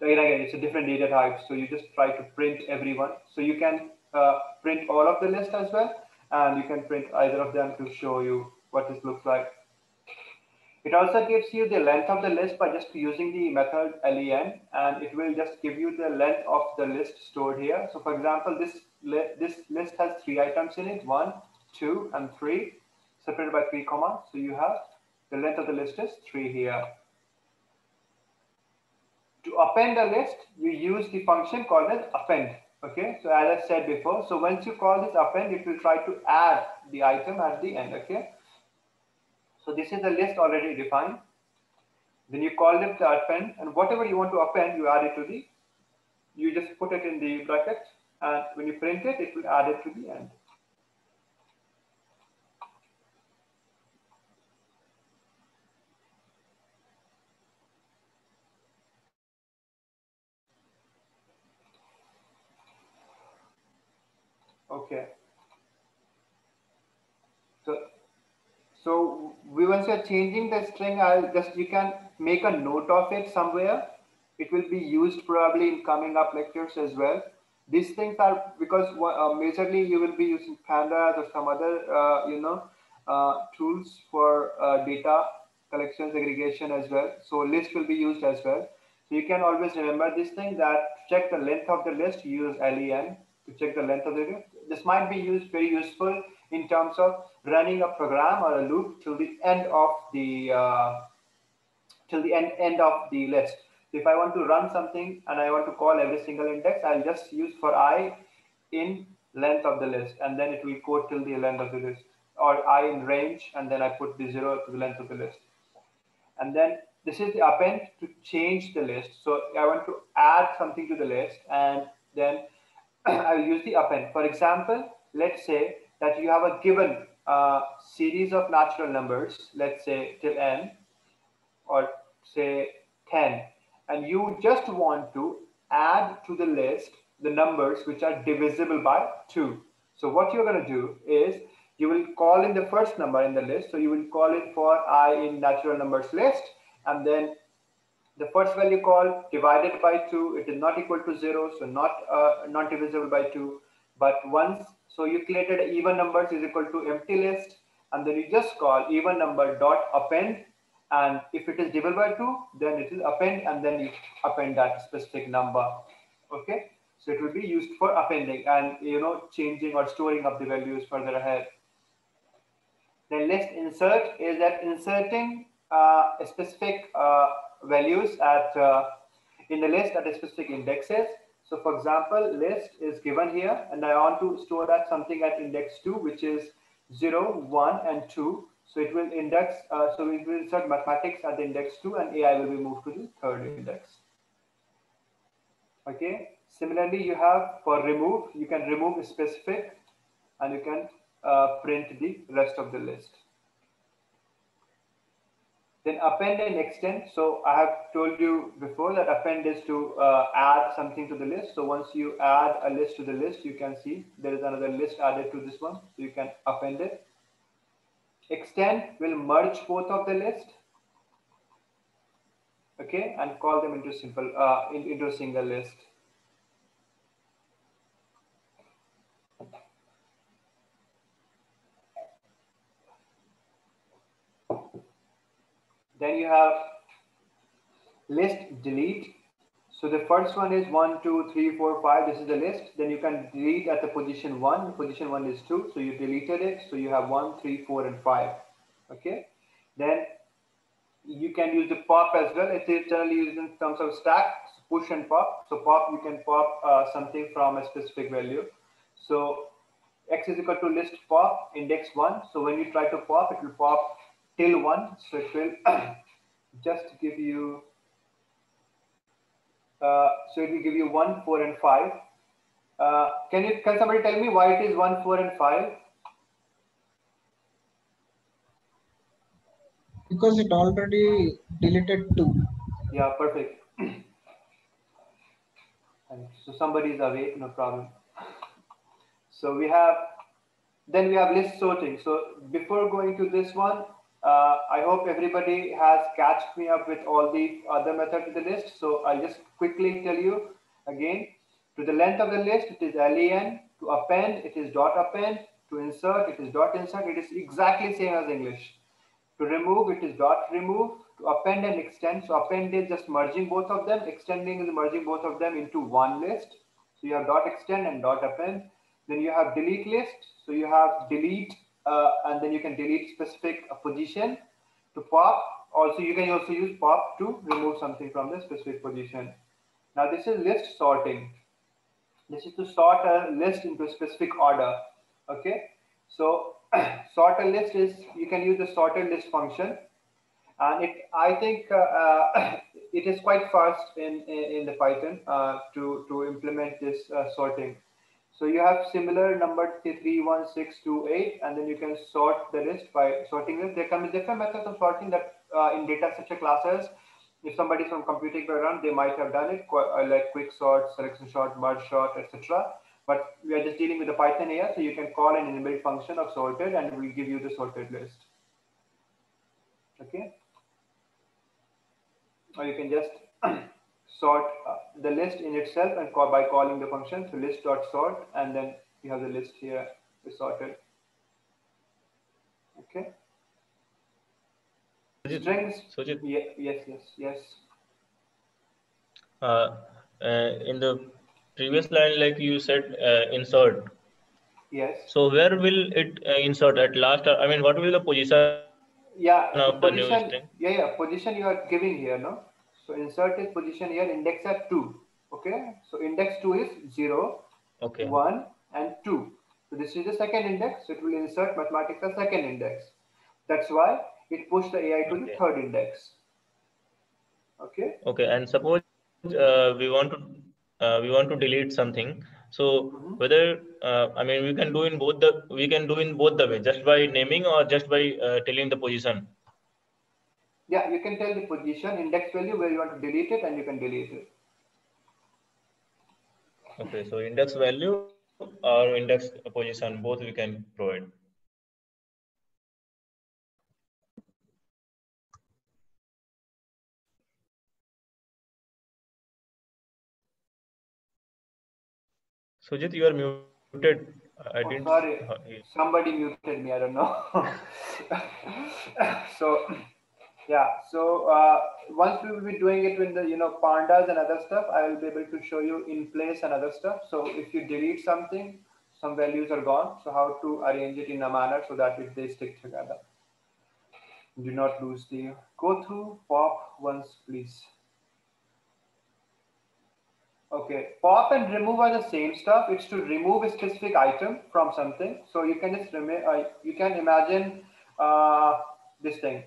Again, again, it's a different data type. So you just try to print everyone. So you can uh, print all of the list as well, and you can print either of them to show you what this looks like. It also gives you the length of the list by just using the method len, and it will just give you the length of the list stored here. So for example, this, li this list has three items in it, one, two, and three, separated by three commas. So you have the length of the list is three here. To append a list, you use the function called as append. Okay, so as I said before, so once you call this append, it will try to add the item at the end. Okay, so this is the list already defined. Then you call it the append, and whatever you want to append, you add it to the. You just put it in the bracket, and when you print it, it will add it to the end. Okay. So, so we once you're changing the string, I'll just, you can make a note of it somewhere. It will be used probably in coming up lectures as well. These things are because uh, majorly you will be using pandas or some other, uh, you know, uh, tools for uh, data collection segregation as well. So list will be used as well. So you can always remember this thing that check the length of the list, use len to check the length of the list this might be used very useful in terms of running a program or a loop till the end of the uh, till the end, end of the list. If I want to run something and I want to call every single index, I'll just use for i in length of the list, and then it will go till the length of the list, or i in range, and then I put the zero to the length of the list. And then this is the append to change the list. So I want to add something to the list, and then I'll use the append. For example, let's say that you have a given uh, series of natural numbers, let's say till n, or say 10, and you just want to add to the list the numbers which are divisible by 2. So what you're going to do is you will call in the first number in the list. So you will call in for i in natural numbers list, and then the first value called divided by 2, it is not equal to 0, so not, uh, not divisible by 2. But once, so you created even numbers is equal to empty list, and then you just call even number dot append, and if it is divisible by 2, then it is append, and then you append that specific number. Okay, so it will be used for appending and you know changing or storing of the values further ahead. Then list insert is that inserting uh, a specific uh, values at uh, in the list at a specific indexes. So for example, list is given here and I want to store that something at index 2, which is 0, 1, and 2. So it will index, uh, so it will insert mathematics at the index 2 and AI will be moved to the third index. Okay. Similarly, you have for remove, you can remove specific and you can uh, print the rest of the list. Then append and extend. So I have told you before that append is to uh, add something to the list. So once you add a list to the list, you can see there is another list added to this one. So you can append it. Extend will merge both of the list. Okay, and call them into simple uh, into a single list. Then you have list delete. So the first one is one, two, three, four, five. This is the list. Then you can delete at the position one. Position one is two. So you deleted it. So you have one, three, four, and five. Okay. Then you can use the pop as well. It is generally used in terms of stack, push and pop. So pop, you can pop uh, something from a specific value. So x is equal to list pop index one. So when you try to pop, it will pop till one. So it will just give you, uh, so it will give you one, four, and five. Uh, can you can somebody tell me why it is one, four, and five? Because it already deleted two. Yeah, perfect. so somebody is away, no problem. So we have, then we have list sorting. So before going to this one, uh, I hope everybody has catched me up with all the other methods of the list. So I'll just quickly tell you again, to the length of the list, it is len. To append, it is dot append. To insert, it is dot insert. It is exactly same as English. To remove, it is dot remove. To append and extend. So append is just merging both of them. Extending is merging both of them into one list. So you have dot extend and dot append. Then you have delete list. So you have delete uh, and then you can delete specific uh, position to pop. Also, you can also use pop to remove something from the specific position. Now this is list sorting. This is to sort a list into a specific order. Okay. So sort a list is, you can use the sorted list function. And it, I think uh, uh, it is quite fast in, in, in the Python uh, to, to implement this uh, sorting. So you have similar number 3, 1, 6, 2, 8, and then you can sort the list by sorting it. There can be different methods of sorting that uh, in data structure classes. If somebody from computing background, they might have done it uh, like quick sort, selection sort, merge sort, etc. But we are just dealing with the Python here, so you can call an inbuilt function of sorted, and we'll give you the sorted list. Okay. Or you can just sort uh, the list in itself and call by calling the function so list dot sort and then you have the list here is sorted okay strings Sujit, yeah, yes yes yes uh, uh, in the previous line, like you said, uh, insert. yes So where will it uh, insert at last? I mean, what will the position Yeah, Now so new position, string. yeah, yeah, position you are giving here, no? So insert is position here, index at two. Okay, so index two is zero, Okay. one, and two. So this is the second index, so it will insert mathematics as second index. That's why it pushed the AI to the third index. Okay, Okay. And suppose uh, we want to uh, we want to delete something. So Mhm. whether uh, I mean we can do in both the we can do in both the way, just by naming or just by uh, telling the position. Yeah, you can tell the position, index value where you want to delete it, and you can delete it. Okay. So index value or index position, both we can provide. Sujit, you are muted. I Oh, didn't. sorry. Somebody muted me. I don't know. so, yeah. So uh, once we will be doing it with the you know pandas and other stuff, I will be able to show you in place and other stuff. So if you delete something, some values are gone. So how to arrange it in a manner so that if they stick together, do not lose the. Go through pop once, please. Okay, pop and remove are the same stuff. It's to remove a specific item from something. So you can just uh, you can imagine uh, this thing.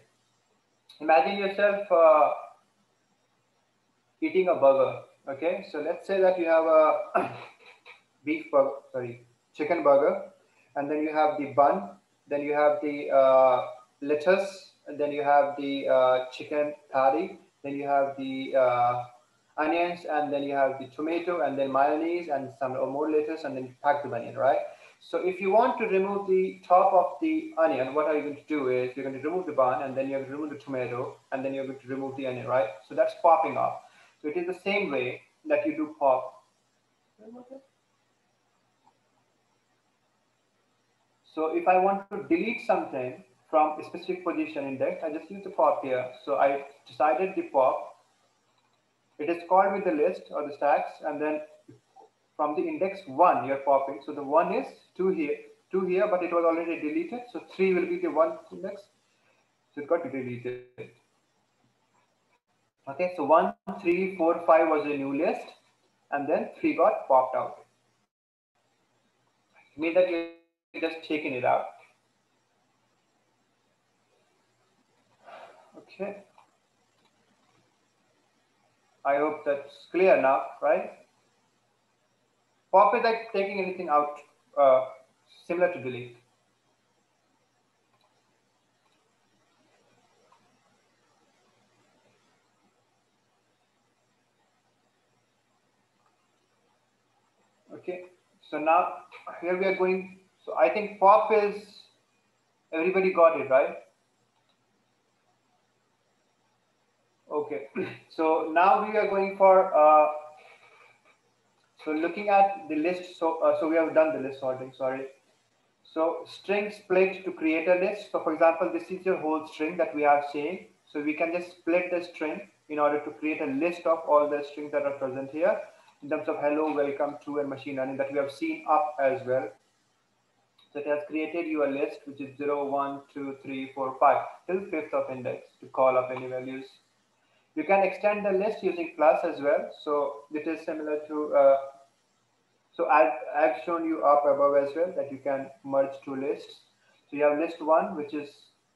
Imagine yourself uh, eating a burger. Okay, so let's say that you have a beef burger, sorry, chicken burger, and then you have the bun, then you have the uh, lettuce, and then you have the uh, chicken curry, then you have the uh, onions, and then you have the tomato, and then mayonnaise, and some or more lettuce, and then you pack the onion, right? So if you want to remove the top of the onion, what are you going to do is you're going to remove the bun, and then you're going to remove the tomato, and then you're going to remove the onion, right? So that's popping off. So it is the same way that you do pop. So if I want to delete something from a specific position index, I just use the pop here. So I decided the pop. It is called with the list or the stacks, and then from the index one, you're popping. So the one is two here, two here, but it was already deleted. So three will be the one index. So it got deleted. Okay, so one, three, four, five was a new list, and then three got popped out. It means that you just taken it out. Okay. I hope that's clear now, right? Pop is like taking anything out, uh, similar to delete. Okay, so now here we are going. So I think pop is, everybody got it, right? Okay, so now we are going for, uh, so looking at the list, so, uh, so we have done the list sorting, sorry. So string split to create a list. So for example, this is your whole string that we have seen. So we can just split the string in order to create a list of all the strings that are present here in terms of hello, welcome to, and machine learning that we have seen up as well. So it has created you a list which is 0, 1, 2, 3, 4, 5 till fifth of index to call up any values. You can extend the list using plus as well. So it is similar to, uh, so I've, I've shown you up above as well that you can merge two lists. So you have list one, which is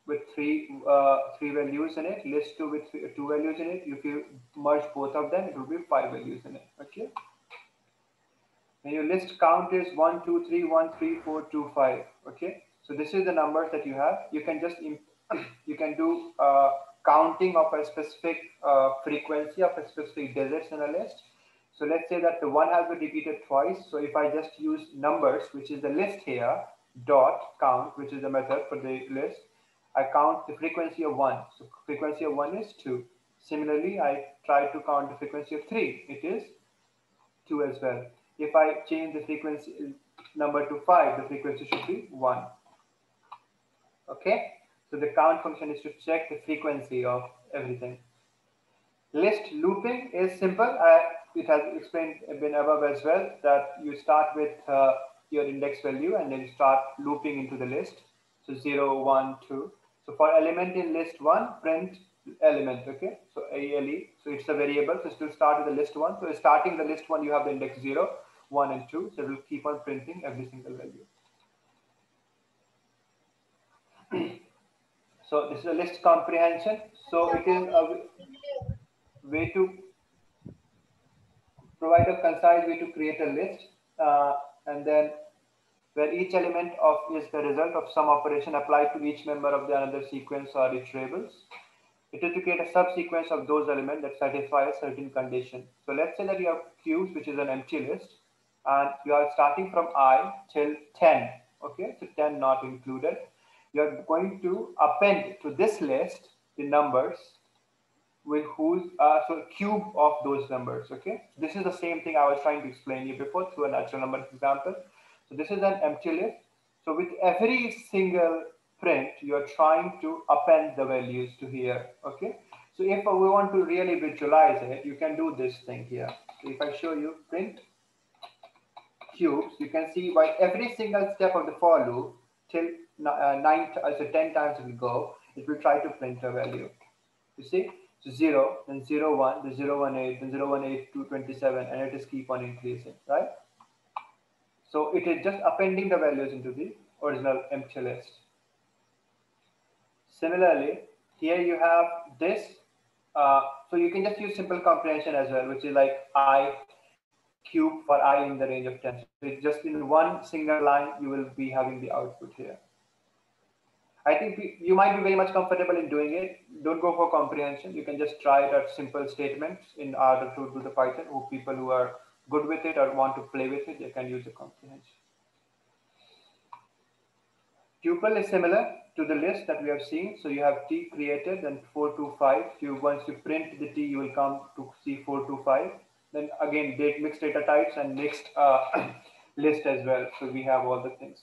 with three uh, three values in it. List two with three, two values in it. If you merge both of them, it will be five values in it. Okay. And your list count is one, two, three, one, three, four, two, five. Okay. So this is the numbers that you have. You can just you can do uh, counting of a specific uh, frequency of a specific digits in a list. So let's say that the one has been repeated twice. So if I just use numbers, which is the list here, dot count, which is the method for the list, I count the frequency of one. So frequency of one is two. Similarly, I try to count the frequency of three. It is two as well. If I change the frequency number to five, the frequency should be one. Okay. So the count function is to check the frequency of everything. List looping is simple. Uh, it has explained been above as well that you start with uh, your index value and then you start looping into the list. So 0, 1, 2. So for element in list one, print element, okay? So ALE, so it's a variable, so still start with the list one. So starting the list one, you have the index zero, one and two. So it will keep on printing every single value. so this is a list comprehension. So it is a way to provide a concise way to create a list uh, and then where each element of is the result of some operation applied to each member of the another sequence or iterables. It is to create a subsequence of those elements that satisfy a certain condition. So let's say that you have cubes, which is an empty list, and you are starting from i till 10. Okay, so 10 not included. You are going to append to this list the numbers with whose uh, so cube of those numbers. Okay, this is the same thing I was trying to explain you before through a natural number example. So this is an empty list. So with every single print, you're trying to append the values to here. Okay. So if we want to really visualize it, you can do this thing here. So if I show you print cubes, you can see by every single step of the for loop till nine, uh, so 10 times it will go, it will try to print a value. You see, so 0, then 0, 1, then 0, 1, 8, then 0, 1, 8, 2, 27, and it is keep on increasing, right? So it is just appending the values into the original empty list. Similarly, here you have this. Uh, so you can just use simple comprehension as well, which is like i cube for i in the range of 10. So it's just in one single line, you will be having the output here. I think you might be very much comfortable in doing it. Don't go for comprehension. You can just try it at simple statements in order to do the Python or people who are good with it or want to play with it, they can use the comprehension. Tuple is similar to the list that we have seen. So you have T created, then 425. You once you print the T, you will come to see 425. Then again, date mixed data types and mixed uh, list as well. So we have all the things.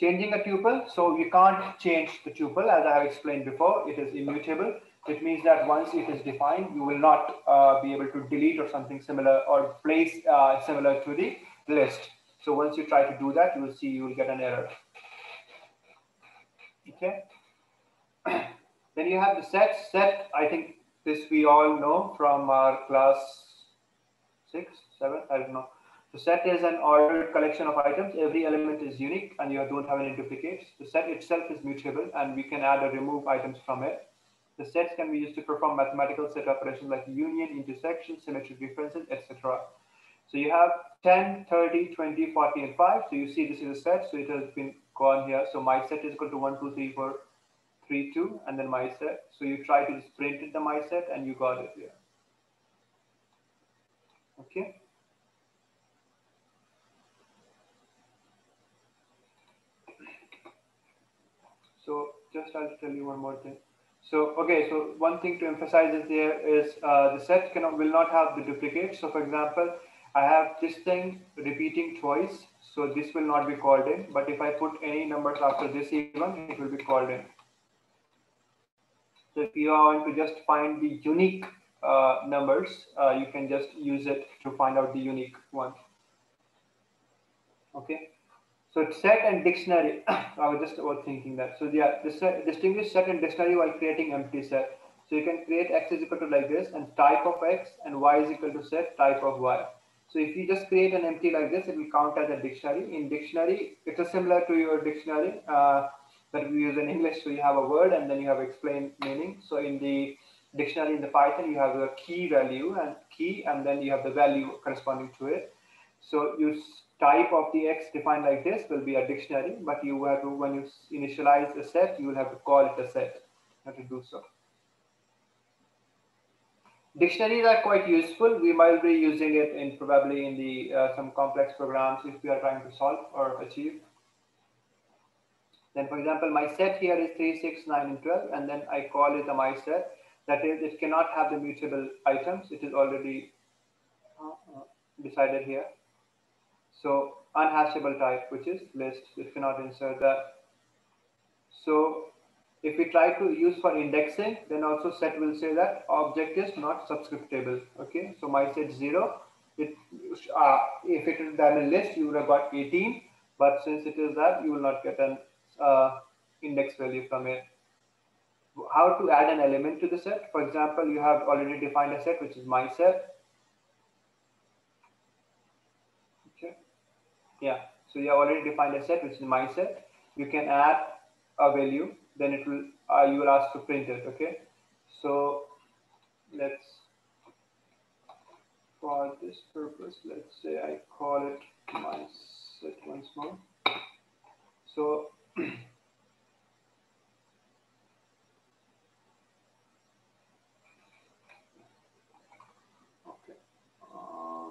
Changing a tuple, so you can't change the tuple as I have explained before. It is immutable. It means that once it is defined, you will not uh, be able to delete or something similar or place uh, similar to the list. So once you try to do that, you will see you will get an error. Okay. then you have the set. Set, I think this we all know from our class six, seven, I don't know. The set is an ordered collection of items. Every element is unique and you don't have any duplicates. The set itself is mutable and we can add or remove items from it. The sets can be used to perform mathematical set operations like union, intersection, symmetric differences, etc. So you have 10, 30, 20, 40, and 5. So you see this is a set. So it has been gone here. So my set is equal to 1, 2, 3, 4, 3, 2, and then my set. So you try to just print it the my set and you got it here. Okay. So just I'll tell you one more thing. So, okay, so one thing to emphasize is there is uh, the set cannot will not have the duplicate. So for example, I have this thing repeating twice. So this will not be called in, but if I put any numbers after this even, it will be called in. So if you want to just find the unique uh, numbers, uh, you can just use it to find out the unique one. Okay. So set and dictionary, I was just about thinking that. So yeah, distinguish set and dictionary while creating empty set. So you can create x is equal to like this and type of x and y is equal to set type of y. So if you just create an empty like this, it will count as a dictionary. In dictionary, it is a similar to your dictionary uh, that we use in English. So you have a word and then you have explained meaning. So in the dictionary in the Python, you have a key value and key, and then you have the value corresponding to it. So you type of the X defined like this will be a dictionary, but you have to, when you initialize a set, you will have to call it a set. You have to do so. Dictionaries are quite useful. We might be using it in probably in the uh, some complex programs if we are trying to solve or achieve. Then, for example, my set here is 3, 6, 9, and 12, and then I call it a my set. That is, it cannot have the mutable items. It is already uh, decided here. So unhashable type, which is list, it cannot insert that. So if we try to use for indexing, then also set will say that object is not subscriptable. Okay, so my set zero. It uh, if it is a list, you would have got 18, but since it is that, you will not get an uh, index value from it. how to add an element to the set. For example, you have already defined a set, which is my set. Okay. Yeah. So you have already defined a set, which is my set. You can add a value, then it will, uh, you will ask to print it. Okay. So let's, for this purpose, let's say I call it my set once more. So okay. Uh,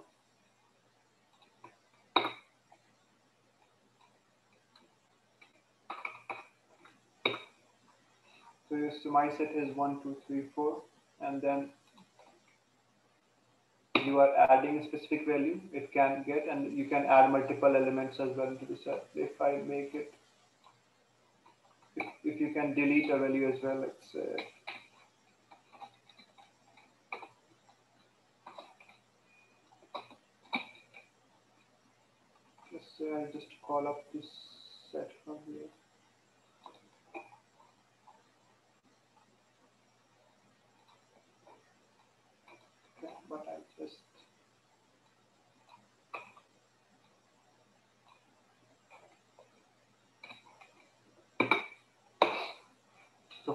so so my set is one, two, three, four, and then you are adding a specific value. It can get and you can add multiple elements as well to the set. If i make it if, if you can delete a value as well let's say let's say i just call up this set from here okay, but i just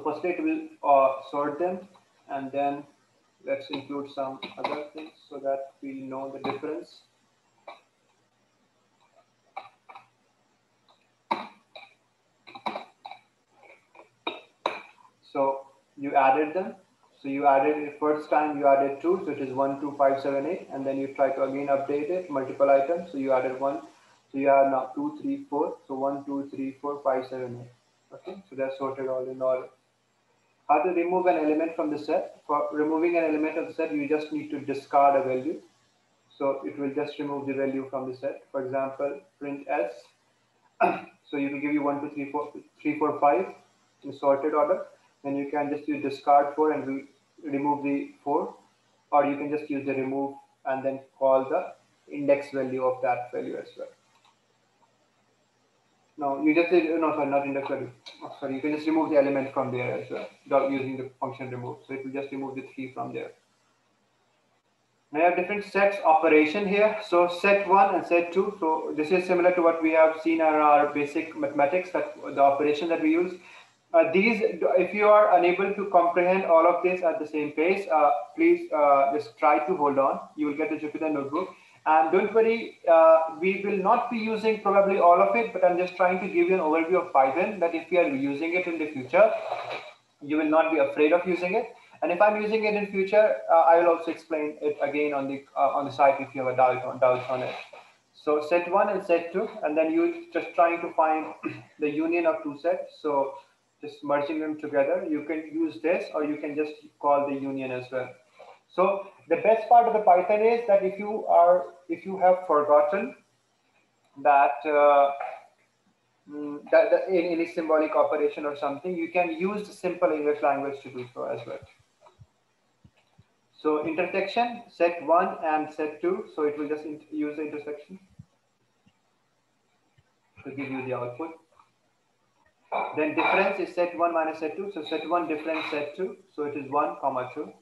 So firstly it will uh, sort them and then let's include some other things so that we know the difference. So you added them. So you added it first time you added two, so it is one, two, five, seven, eight, and then you try to again update it, multiple items. So you added one, so you have now two, three, four. So one, two, three, four, five, seven, eight. Okay, so they're sorted all in order. How to remove an element from the set? For removing an element of the set, you just need to discard a value. So it will just remove the value from the set. For example, print s. so it will give you one, two, three, four, three, four, five in sorted order. Then you can just use discard four and re remove the four, or you can just use the remove and then call the index value of that value as well. No, you just say, no, sorry, not value. Oh, sorry, you can just remove the element from there as well without using the function remove. So it will just remove the three from there. Now you have different sets operation here. So set one and set two. So this is similar to what we have seen in our basic mathematics, that the operation that we use. Uh, these, if you are unable to comprehend all of this at the same pace, uh, please uh, just try to hold on. You will get the Jupyter notebook. And don't worry, uh, we will not be using probably all of it, but I'm just trying to give you an overview of Python that if we are using it in the future, you will not be afraid of using it. And if I'm using it in future, uh, I will also explain it again on the uh, on the site if you have a doubt on doubts on it. So set one and set two, and then you just trying to find the union of two sets. So just merging them together, you can use this or you can just call the union as well. So the best part of the Python is that if you are, if you have forgotten that, uh, that, that in any symbolic operation or something, you can use the simple English language to do so as well. So intersection, set one and set two. So it will just use the intersection to give you the output. Then difference is set one minus set two. So set one difference set two. So it is one comma two.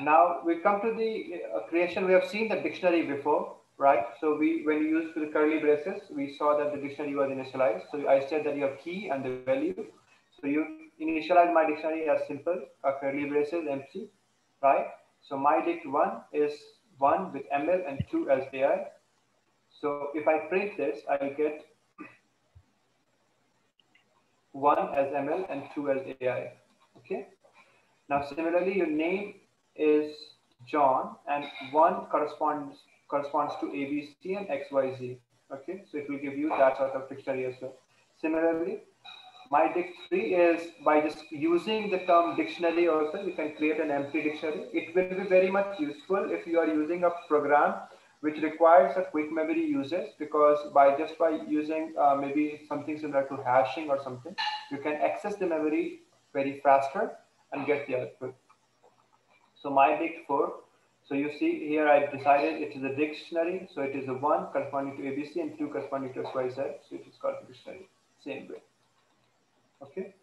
Now we come to the uh, creation. We have seen the dictionary before, right? So we, when you use the curly braces, we saw that the dictionary was initialized. So I said that you have key and the value. So you initialize my dictionary as simple, uh, curly braces, empty, right? So my dict one is one with ML and two as AI. So if I print this, I get one as ML and two as AI. Okay. Now similarly, your name is John and one corresponds corresponds to ABC and XYZ. Okay, so it will give you that sort of dictionary as well. Similarly, my dictionary is by just using the term dictionary also, you can create an empty dictionary. It will be very much useful if you are using a program which requires a quick memory usage because by just by using uh, maybe something similar to hashing or something, you can access the memory very faster and get the output. So my dict 4. So you see here I've decided it is a dictionary. So it is a 1 corresponding to ABC and 2 corresponding to XYZ. So it is called a dictionary. Same way. Okay.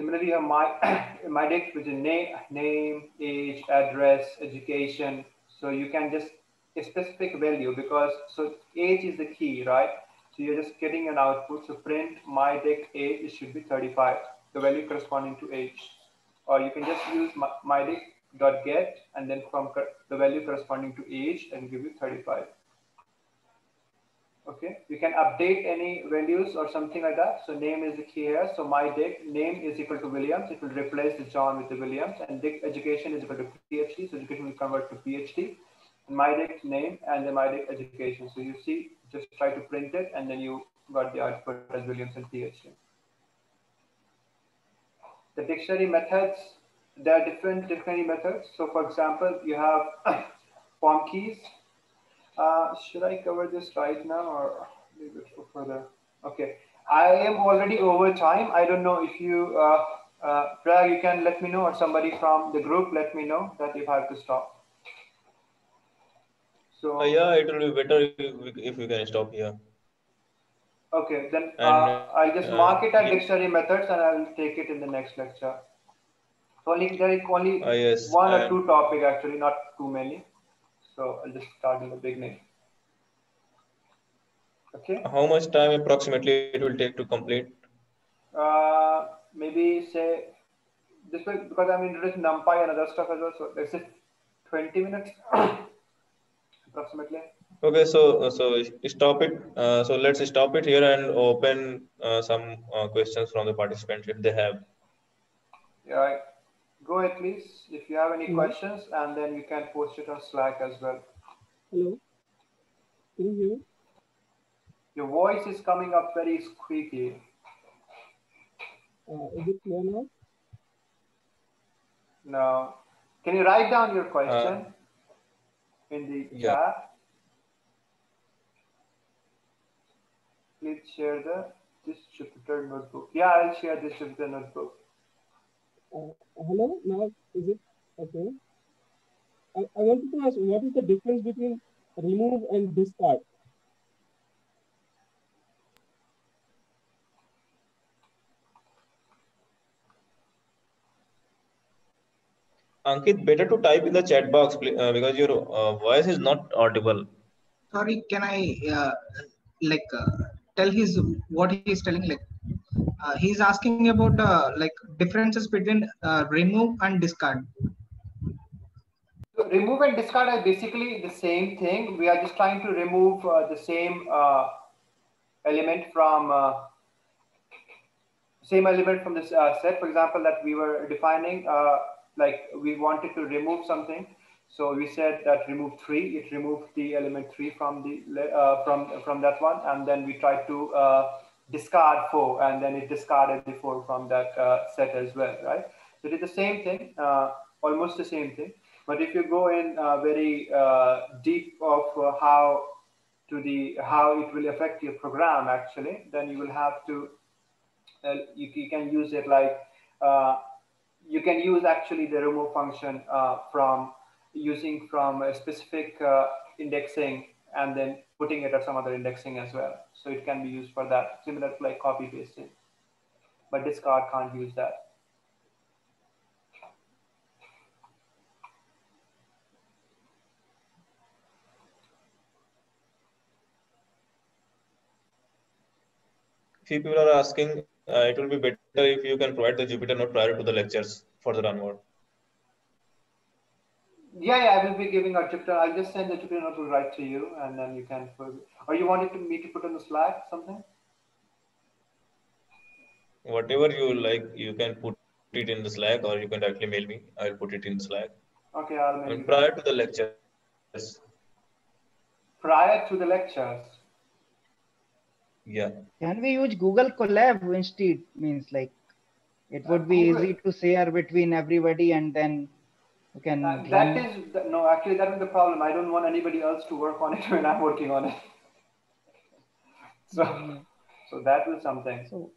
similarly my my date which is name name age address education so you can just a specific value because so age is the key right so you're just getting an output so print my deck age it should be 35 the value corresponding to age or you can just use my, my deck dot get and then from the value corresponding to age and give you 35 okay? You can update any values or something like that. So name is the key here. So my dict name is equal to williams. It will replace the john with the williams. And dict education is equal to phd so education will convert to phd my dict name and then my dict education. So you see just try to print it and then you got the output as williams and phd the dictionary methods there are different dictionary methods so for example you have fromkeys uh, should I cover this right now or leave it for further? Okay, I am already over time. I don't know if you, uh, uh, you can let me know or somebody from the group let me know that if I have to stop. So, Uh, yeah, it will be better if if we can stop here. Okay, then And, uh, I'll just uh, mark it as yeah. dictionary methods and I'll take it in the next lecture. So only, there is only Ah, yes, one or two topic actually, not too many. So I'll just start in the beginning. Okay. How much time approximately it will take to complete? uh, maybe say this way because I'm introducing NumPy and other stuff as well. So let's say 20 minutes approximately. Okay, so so stop it. Uh, so let's stop it here and open uh, some uh, questions from the participants if they have. Yeah. Go ahead, please, if you have any Mhm. questions, and then you can post it on Slack as well. Hello. Can you hear me? Your voice is coming up very squeaky. Uh, is it clear now? No. Can you write down your question in the yeah. chat? Please share the distributor notebook. Yeah, I'll share distributor notebook. Uh, hello. Now is it okay? I, I wanted to ask what is the difference between remove and discard? Ankit, better to type in the chat box pl- uh, because your uh, voice is not audible. Sorry, can I uh, like uh, tell his what he's telling? Like uh, he's asking about uh, like differences between uh, remove and discard. Remove and discard are basically the same thing. We are just trying to remove uh, the same uh, element from uh, same element from this set. For example, that we were defining, like we wanted to remove something. So we said that remove three. It removed the element three from the uh, from from that one, and then we tried to uh, discard four, and then it discarded the four from that uh, set as well, right? So it is the same thing, uh, almost the same thing. But if you go in uh, very uh, deep of how to the how it will affect your program actually, then you will have to you, you can use it like you can use actually the remove function from using from a specific uh, indexing and then putting it at some other indexing as well. So it can be used for that, similar to like copy pasting. But discard can't use that. Few people are asking, uh, it will be better if you can provide the Jupyter note prior to the lectures further onward. Yeah, yeah, I will be giving a Jupyter. I'll just send the Jupyter notebook right to you, and then you can. Or you wanted to, me to put on the Slack something? Whatever you like, you can put it in the Slack or you can directly mail me. I'll put it in the Slack. Okay, I'll I make mean, it prior to the lectures. prior to the lectures. Yeah. Can we use Google Colab instead? Means like it would be Google- easy to share between everybody and then you can Uh, that is the, no, actually, that is the problem. I don't want anybody else to work on it when I'm working on it. So, so that was something. So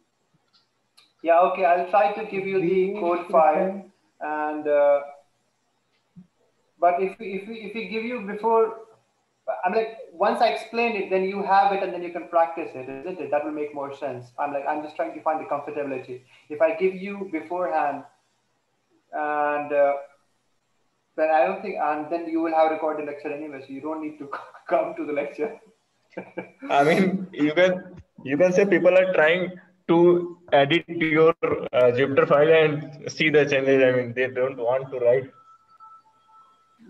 Yeah, okay. I'll try to give you the code file, and uh, but if we, if we if we give you before, I'm like once I explain it, then you have it and then you can practice it, isn't it? That will make more sense. I'm like, I'm just trying to find the comfortability. If I give you beforehand and uh, then I don't think, and then you will have recorded lecture anyway, so you don't need to come to the lecture. I mean, you can you can say people are trying to edit your uh, Jupyter file and see the changes. I mean, they don't want to write.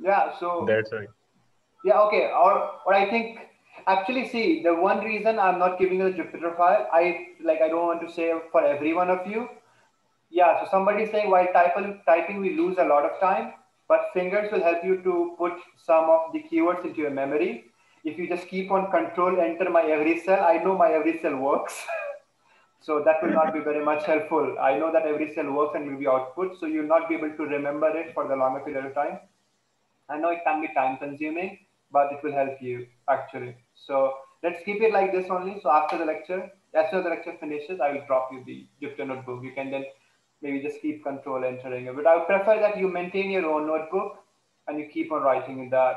Yeah, so That's right. Yeah, okay. Or or I think actually see the one reason I'm not giving you the Jupyter file, I like I don't want to say for every one of you. Yeah, so somebody saying while typing typing we lose a lot of time, but fingers will help you to put some of the keywords into your memory. If you just keep on control enter my every cell, I know my every cell works. so that will not be very much helpful. I know that every cell works and will be output, so you'll not be able to remember it for the longer period of time. I know it can be time consuming, but it will help you actually. So let's keep it like this only. So after the lecture, as soon as the lecture finishes, I will drop you the Jupyter notebook. You can then maybe just keep control entering it. But I would prefer that you maintain your own notebook and you keep on writing in that.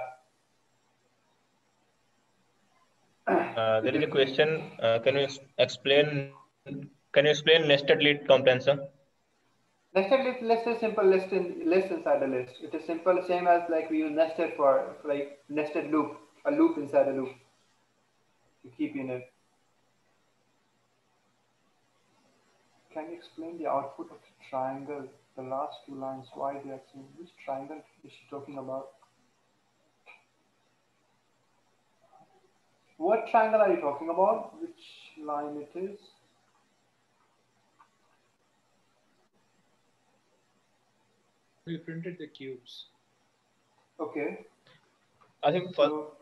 Uh, there is a question. Uh, can you explain? Can you explain nested list comprehension? Nested list, list is simple list in list inside a list. It is simple, same as like we use nested for like nested loop, a loop inside a loop. To keep in it. Can you explain the output of the triangle? The last two lines, why they are saying which triangle is she talking about? What triangle are you talking about? Which line it is? We printed the cubes. Okay. I think first, So, so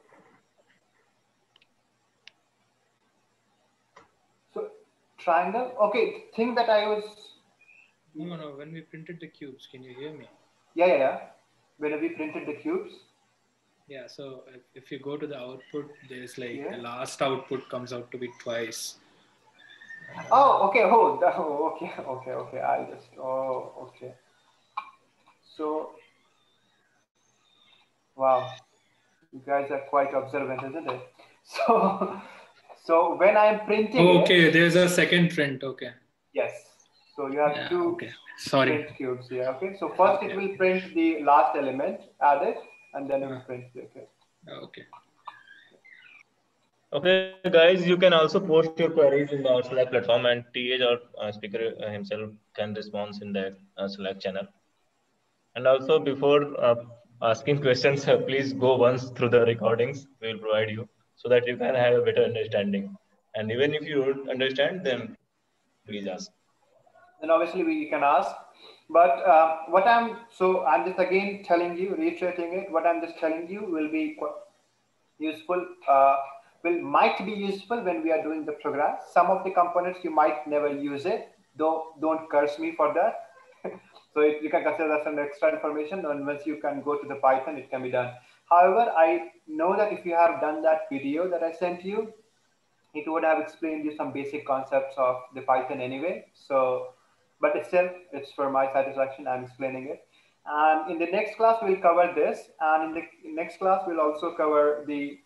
triangle. Okay, thing that I was. No, no, when we printed the cubes, can you hear me? Yeah, yeah, yeah. When we printed the cubes. Yeah, so if, if you go to the output, there's like Yeah. the last output comes out to be twice. Oh, okay. Oh, oh, okay, okay, okay. I just. Oh, okay. So. Wow, you guys are quite observant, isn't it? So, so when I'm printing. Oh, it- okay, there's a second print. Okay. yes. So you have Yeah, two okay. Sorry. print cubes here. Okay. So first it will print the last element added, and then it will Uh. print. the- Okay. Okay. okay, guys, you can also post your queries in the Slack platform, and TH or uh, speaker uh, himself can respond in that uh, Slack channel. And also, before uh, asking questions, uh, please go once through the recordings we will provide you, so that you can have a better understanding. And even if you don't understand, then please ask. then obviously we can ask. But uh, what I'm so I'm just again telling you, reiterating it. What I'm just telling you will be useful. Uh, will might be useful when we are doing the program. Some of the components you might never use it. Don't don't curse me for that. so it, you can consider that some extra information. And once you can go to the Python, it can be done. However, I know that if you have done that video that I sent you, it would have explained you some basic concepts of the Python anyway. So but still it's for my satisfaction i'm explaining it. And in the next class we'll cover this. And in the next class we'll also cover the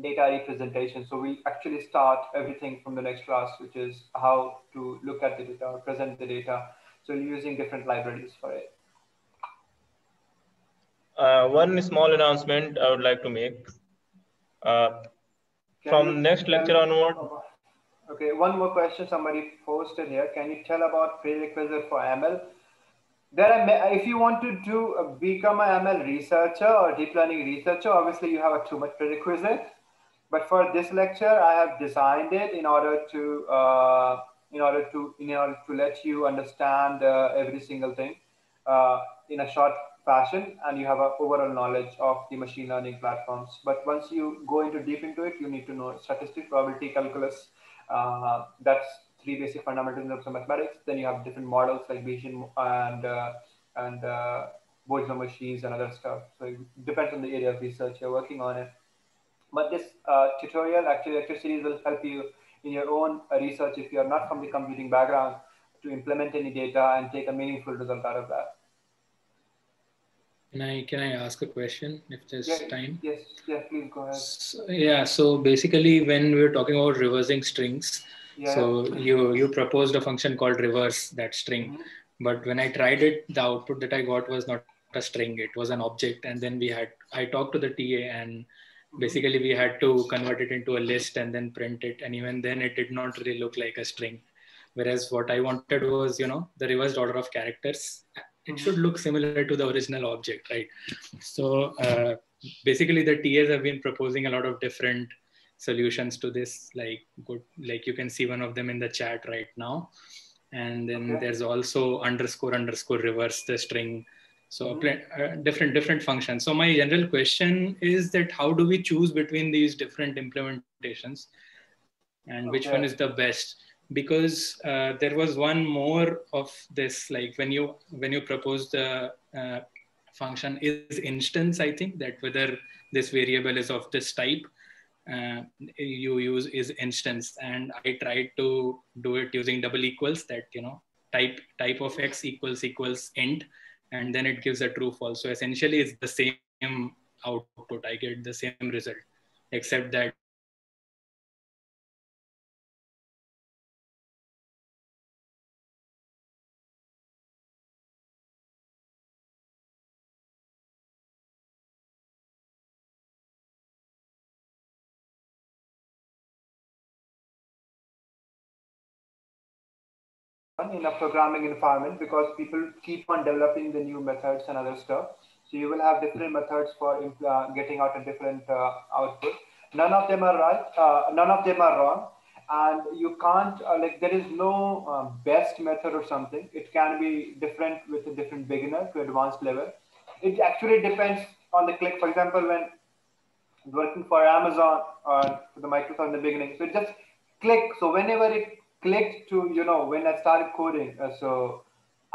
data representation. So we'll actually start everything from the next class which is how to look at the data or present the data. So using different libraries for it Uh, one small announcement I would like to make. Uh, from you next lecture onward, Okay, one more question somebody posted here. Can you tell about prerequisite for ML? There are, if you want to do uh, become a ML researcher or deep learning researcher, obviously you have a too much prerequisite. But for this lecture, I have designed it in order to uh, in order to in order to let you understand uh, every single thing uh, in a short fashion, and you have an overall knowledge of the machine learning platforms. But once you go into deep into it, you need to know statistics, probability, calculus. Uh, that's three basic fundamentals of mathematics. Then you have different models like Bayesian and uh, and uh, Boltzmann machines and other stuff. So it depends on the area of research you're working on it. But this uh, tutorial, actually, lecture series will help you in your own research if you're not from the computing background to implement any data and take a meaningful result out of that. Can I can I ask a question if there's Yeah, time? Yes, yes, please go ahead. So, yeah. So basically, when we were talking about reversing strings, Yeah. so you you proposed a function called reverse that string, Mhm. but when I tried it, the output that I got was not a string; it was an object. And then we had I talked to the TA, and basically we had to convert it into a list and then print it. And even then, it did not really look like a string. Whereas what I wanted was, you know, the reversed order of characters. It should look similar to the original object, right? So uh, basically, the TAs have been proposing a lot of different solutions to this. Like, good, like you can see one of them in the chat right now. And then Okay. there's also underscore underscore reverse the string. So Mhm. pl- uh, different different functions. So my general question is that how do we choose between these different implementations, and which one is the best? Because uh, there was one more of this, like when you when you propose the uh, function isinstance, I think that whether this variable is of this type, uh, you use isinstance, and I tried to do it using double equals that you know type type of x equals equals int and then it gives a true false. So essentially, it's the same output. I get the same result, except that in a programming environment because people keep on developing the new methods and other stuff. So you will have different methods for uh, getting out a different uh, output. None of them are right. Uh, none of them are wrong. And you can't uh, like there is no uh, best method or something. It can be different with a different beginner to advanced level. It actually depends on the click. For example, when working for Amazon or for the Microsoft in the beginning, so it just click. So whenever it clicked to you know when I started coding. Uh, so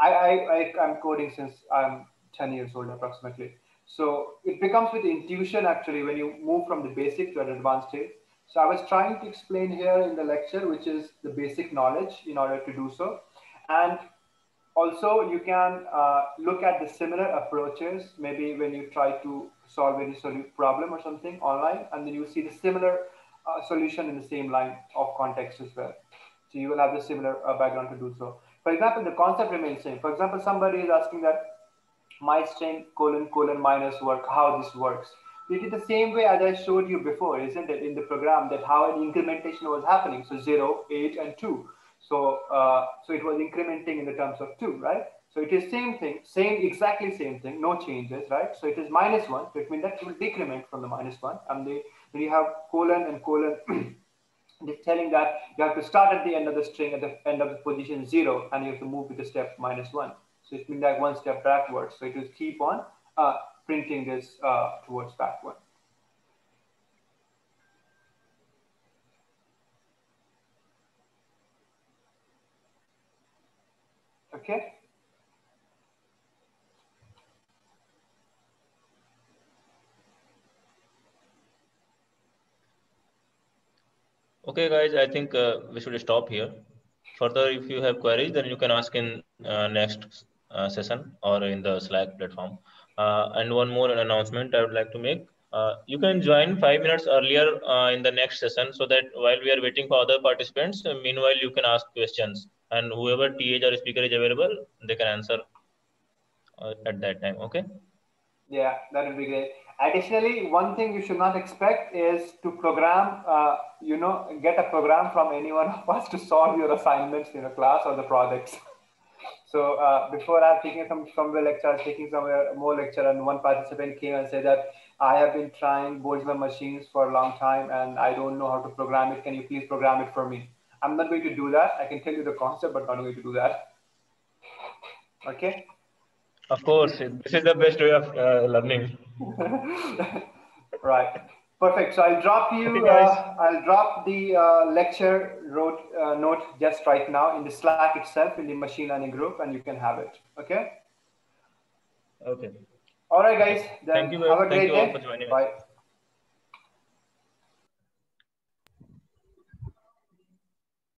I, I I I'm coding since I'm 10 years old approximately. So it becomes with intuition actually when you move from the basic to an advanced state. So I was trying to explain here in the lecture, which is the basic knowledge in order to do so. And also you can uh, look at the similar approaches, maybe when you try to solve any problem or something online, and then you see the similar uh, solution in the same line of context as well. So you will have the similar uh, background to do so. For example, the concept remains same. For example, somebody is asking that my string colon colon minus work, how this works. It is the same way as I showed you before, isn't it, in the program that how an incrementation was happening. So 0, 8, and 2. So, uh, so it was incrementing in the terms of 2, right? So it is same thing, same, exactly same thing, no changes, right? So it is minus 1, so it means that it will decrement from the minus 1. And the, when you have colon and colon, it's telling that you have to start at the end of the string at the end of the position 0, and you have to move to the step minus 1. So it means like one step backwards. So it will keep on uh, printing this uh, towards backward. Okay. Okay, guys, I think uh, we should stop here. Further, if you have queries, then you can ask in uh, next uh, session or in the Slack platform. Uh, and one more announcement I would like to make. Uh, you can join five minutes earlier uh, in the next session so that while we are waiting for other participants, meanwhile, you can ask questions and whoever TH or speaker is available, they can answer at that time. Okay. Yeah, that would be great. Additionally, one thing you should not expect is to program, uh, you know, get a program from any one of us to solve your assignments in a class or the projects. So uh, before I was taking some somewhere lecture, I taking somewhere more lecture, and one participant came and said that I have been trying Boltzmann machines for a long time, and I don't know how to program it. Can you please program it for me? I'm not going to do that. I can tell you the concept, but not going to do that. Okay. Of course, this is the best way of uh, learning. right. Perfect. So I'll drop you. Okay. Uh, I'll drop the uh, lecture wrote, uh, note just right now in the Slack itself in the machine learning group, and you can have it. Okay. Okay. All right, guys. Then Thank you. Have a Thank great you all day. for joining. Bye.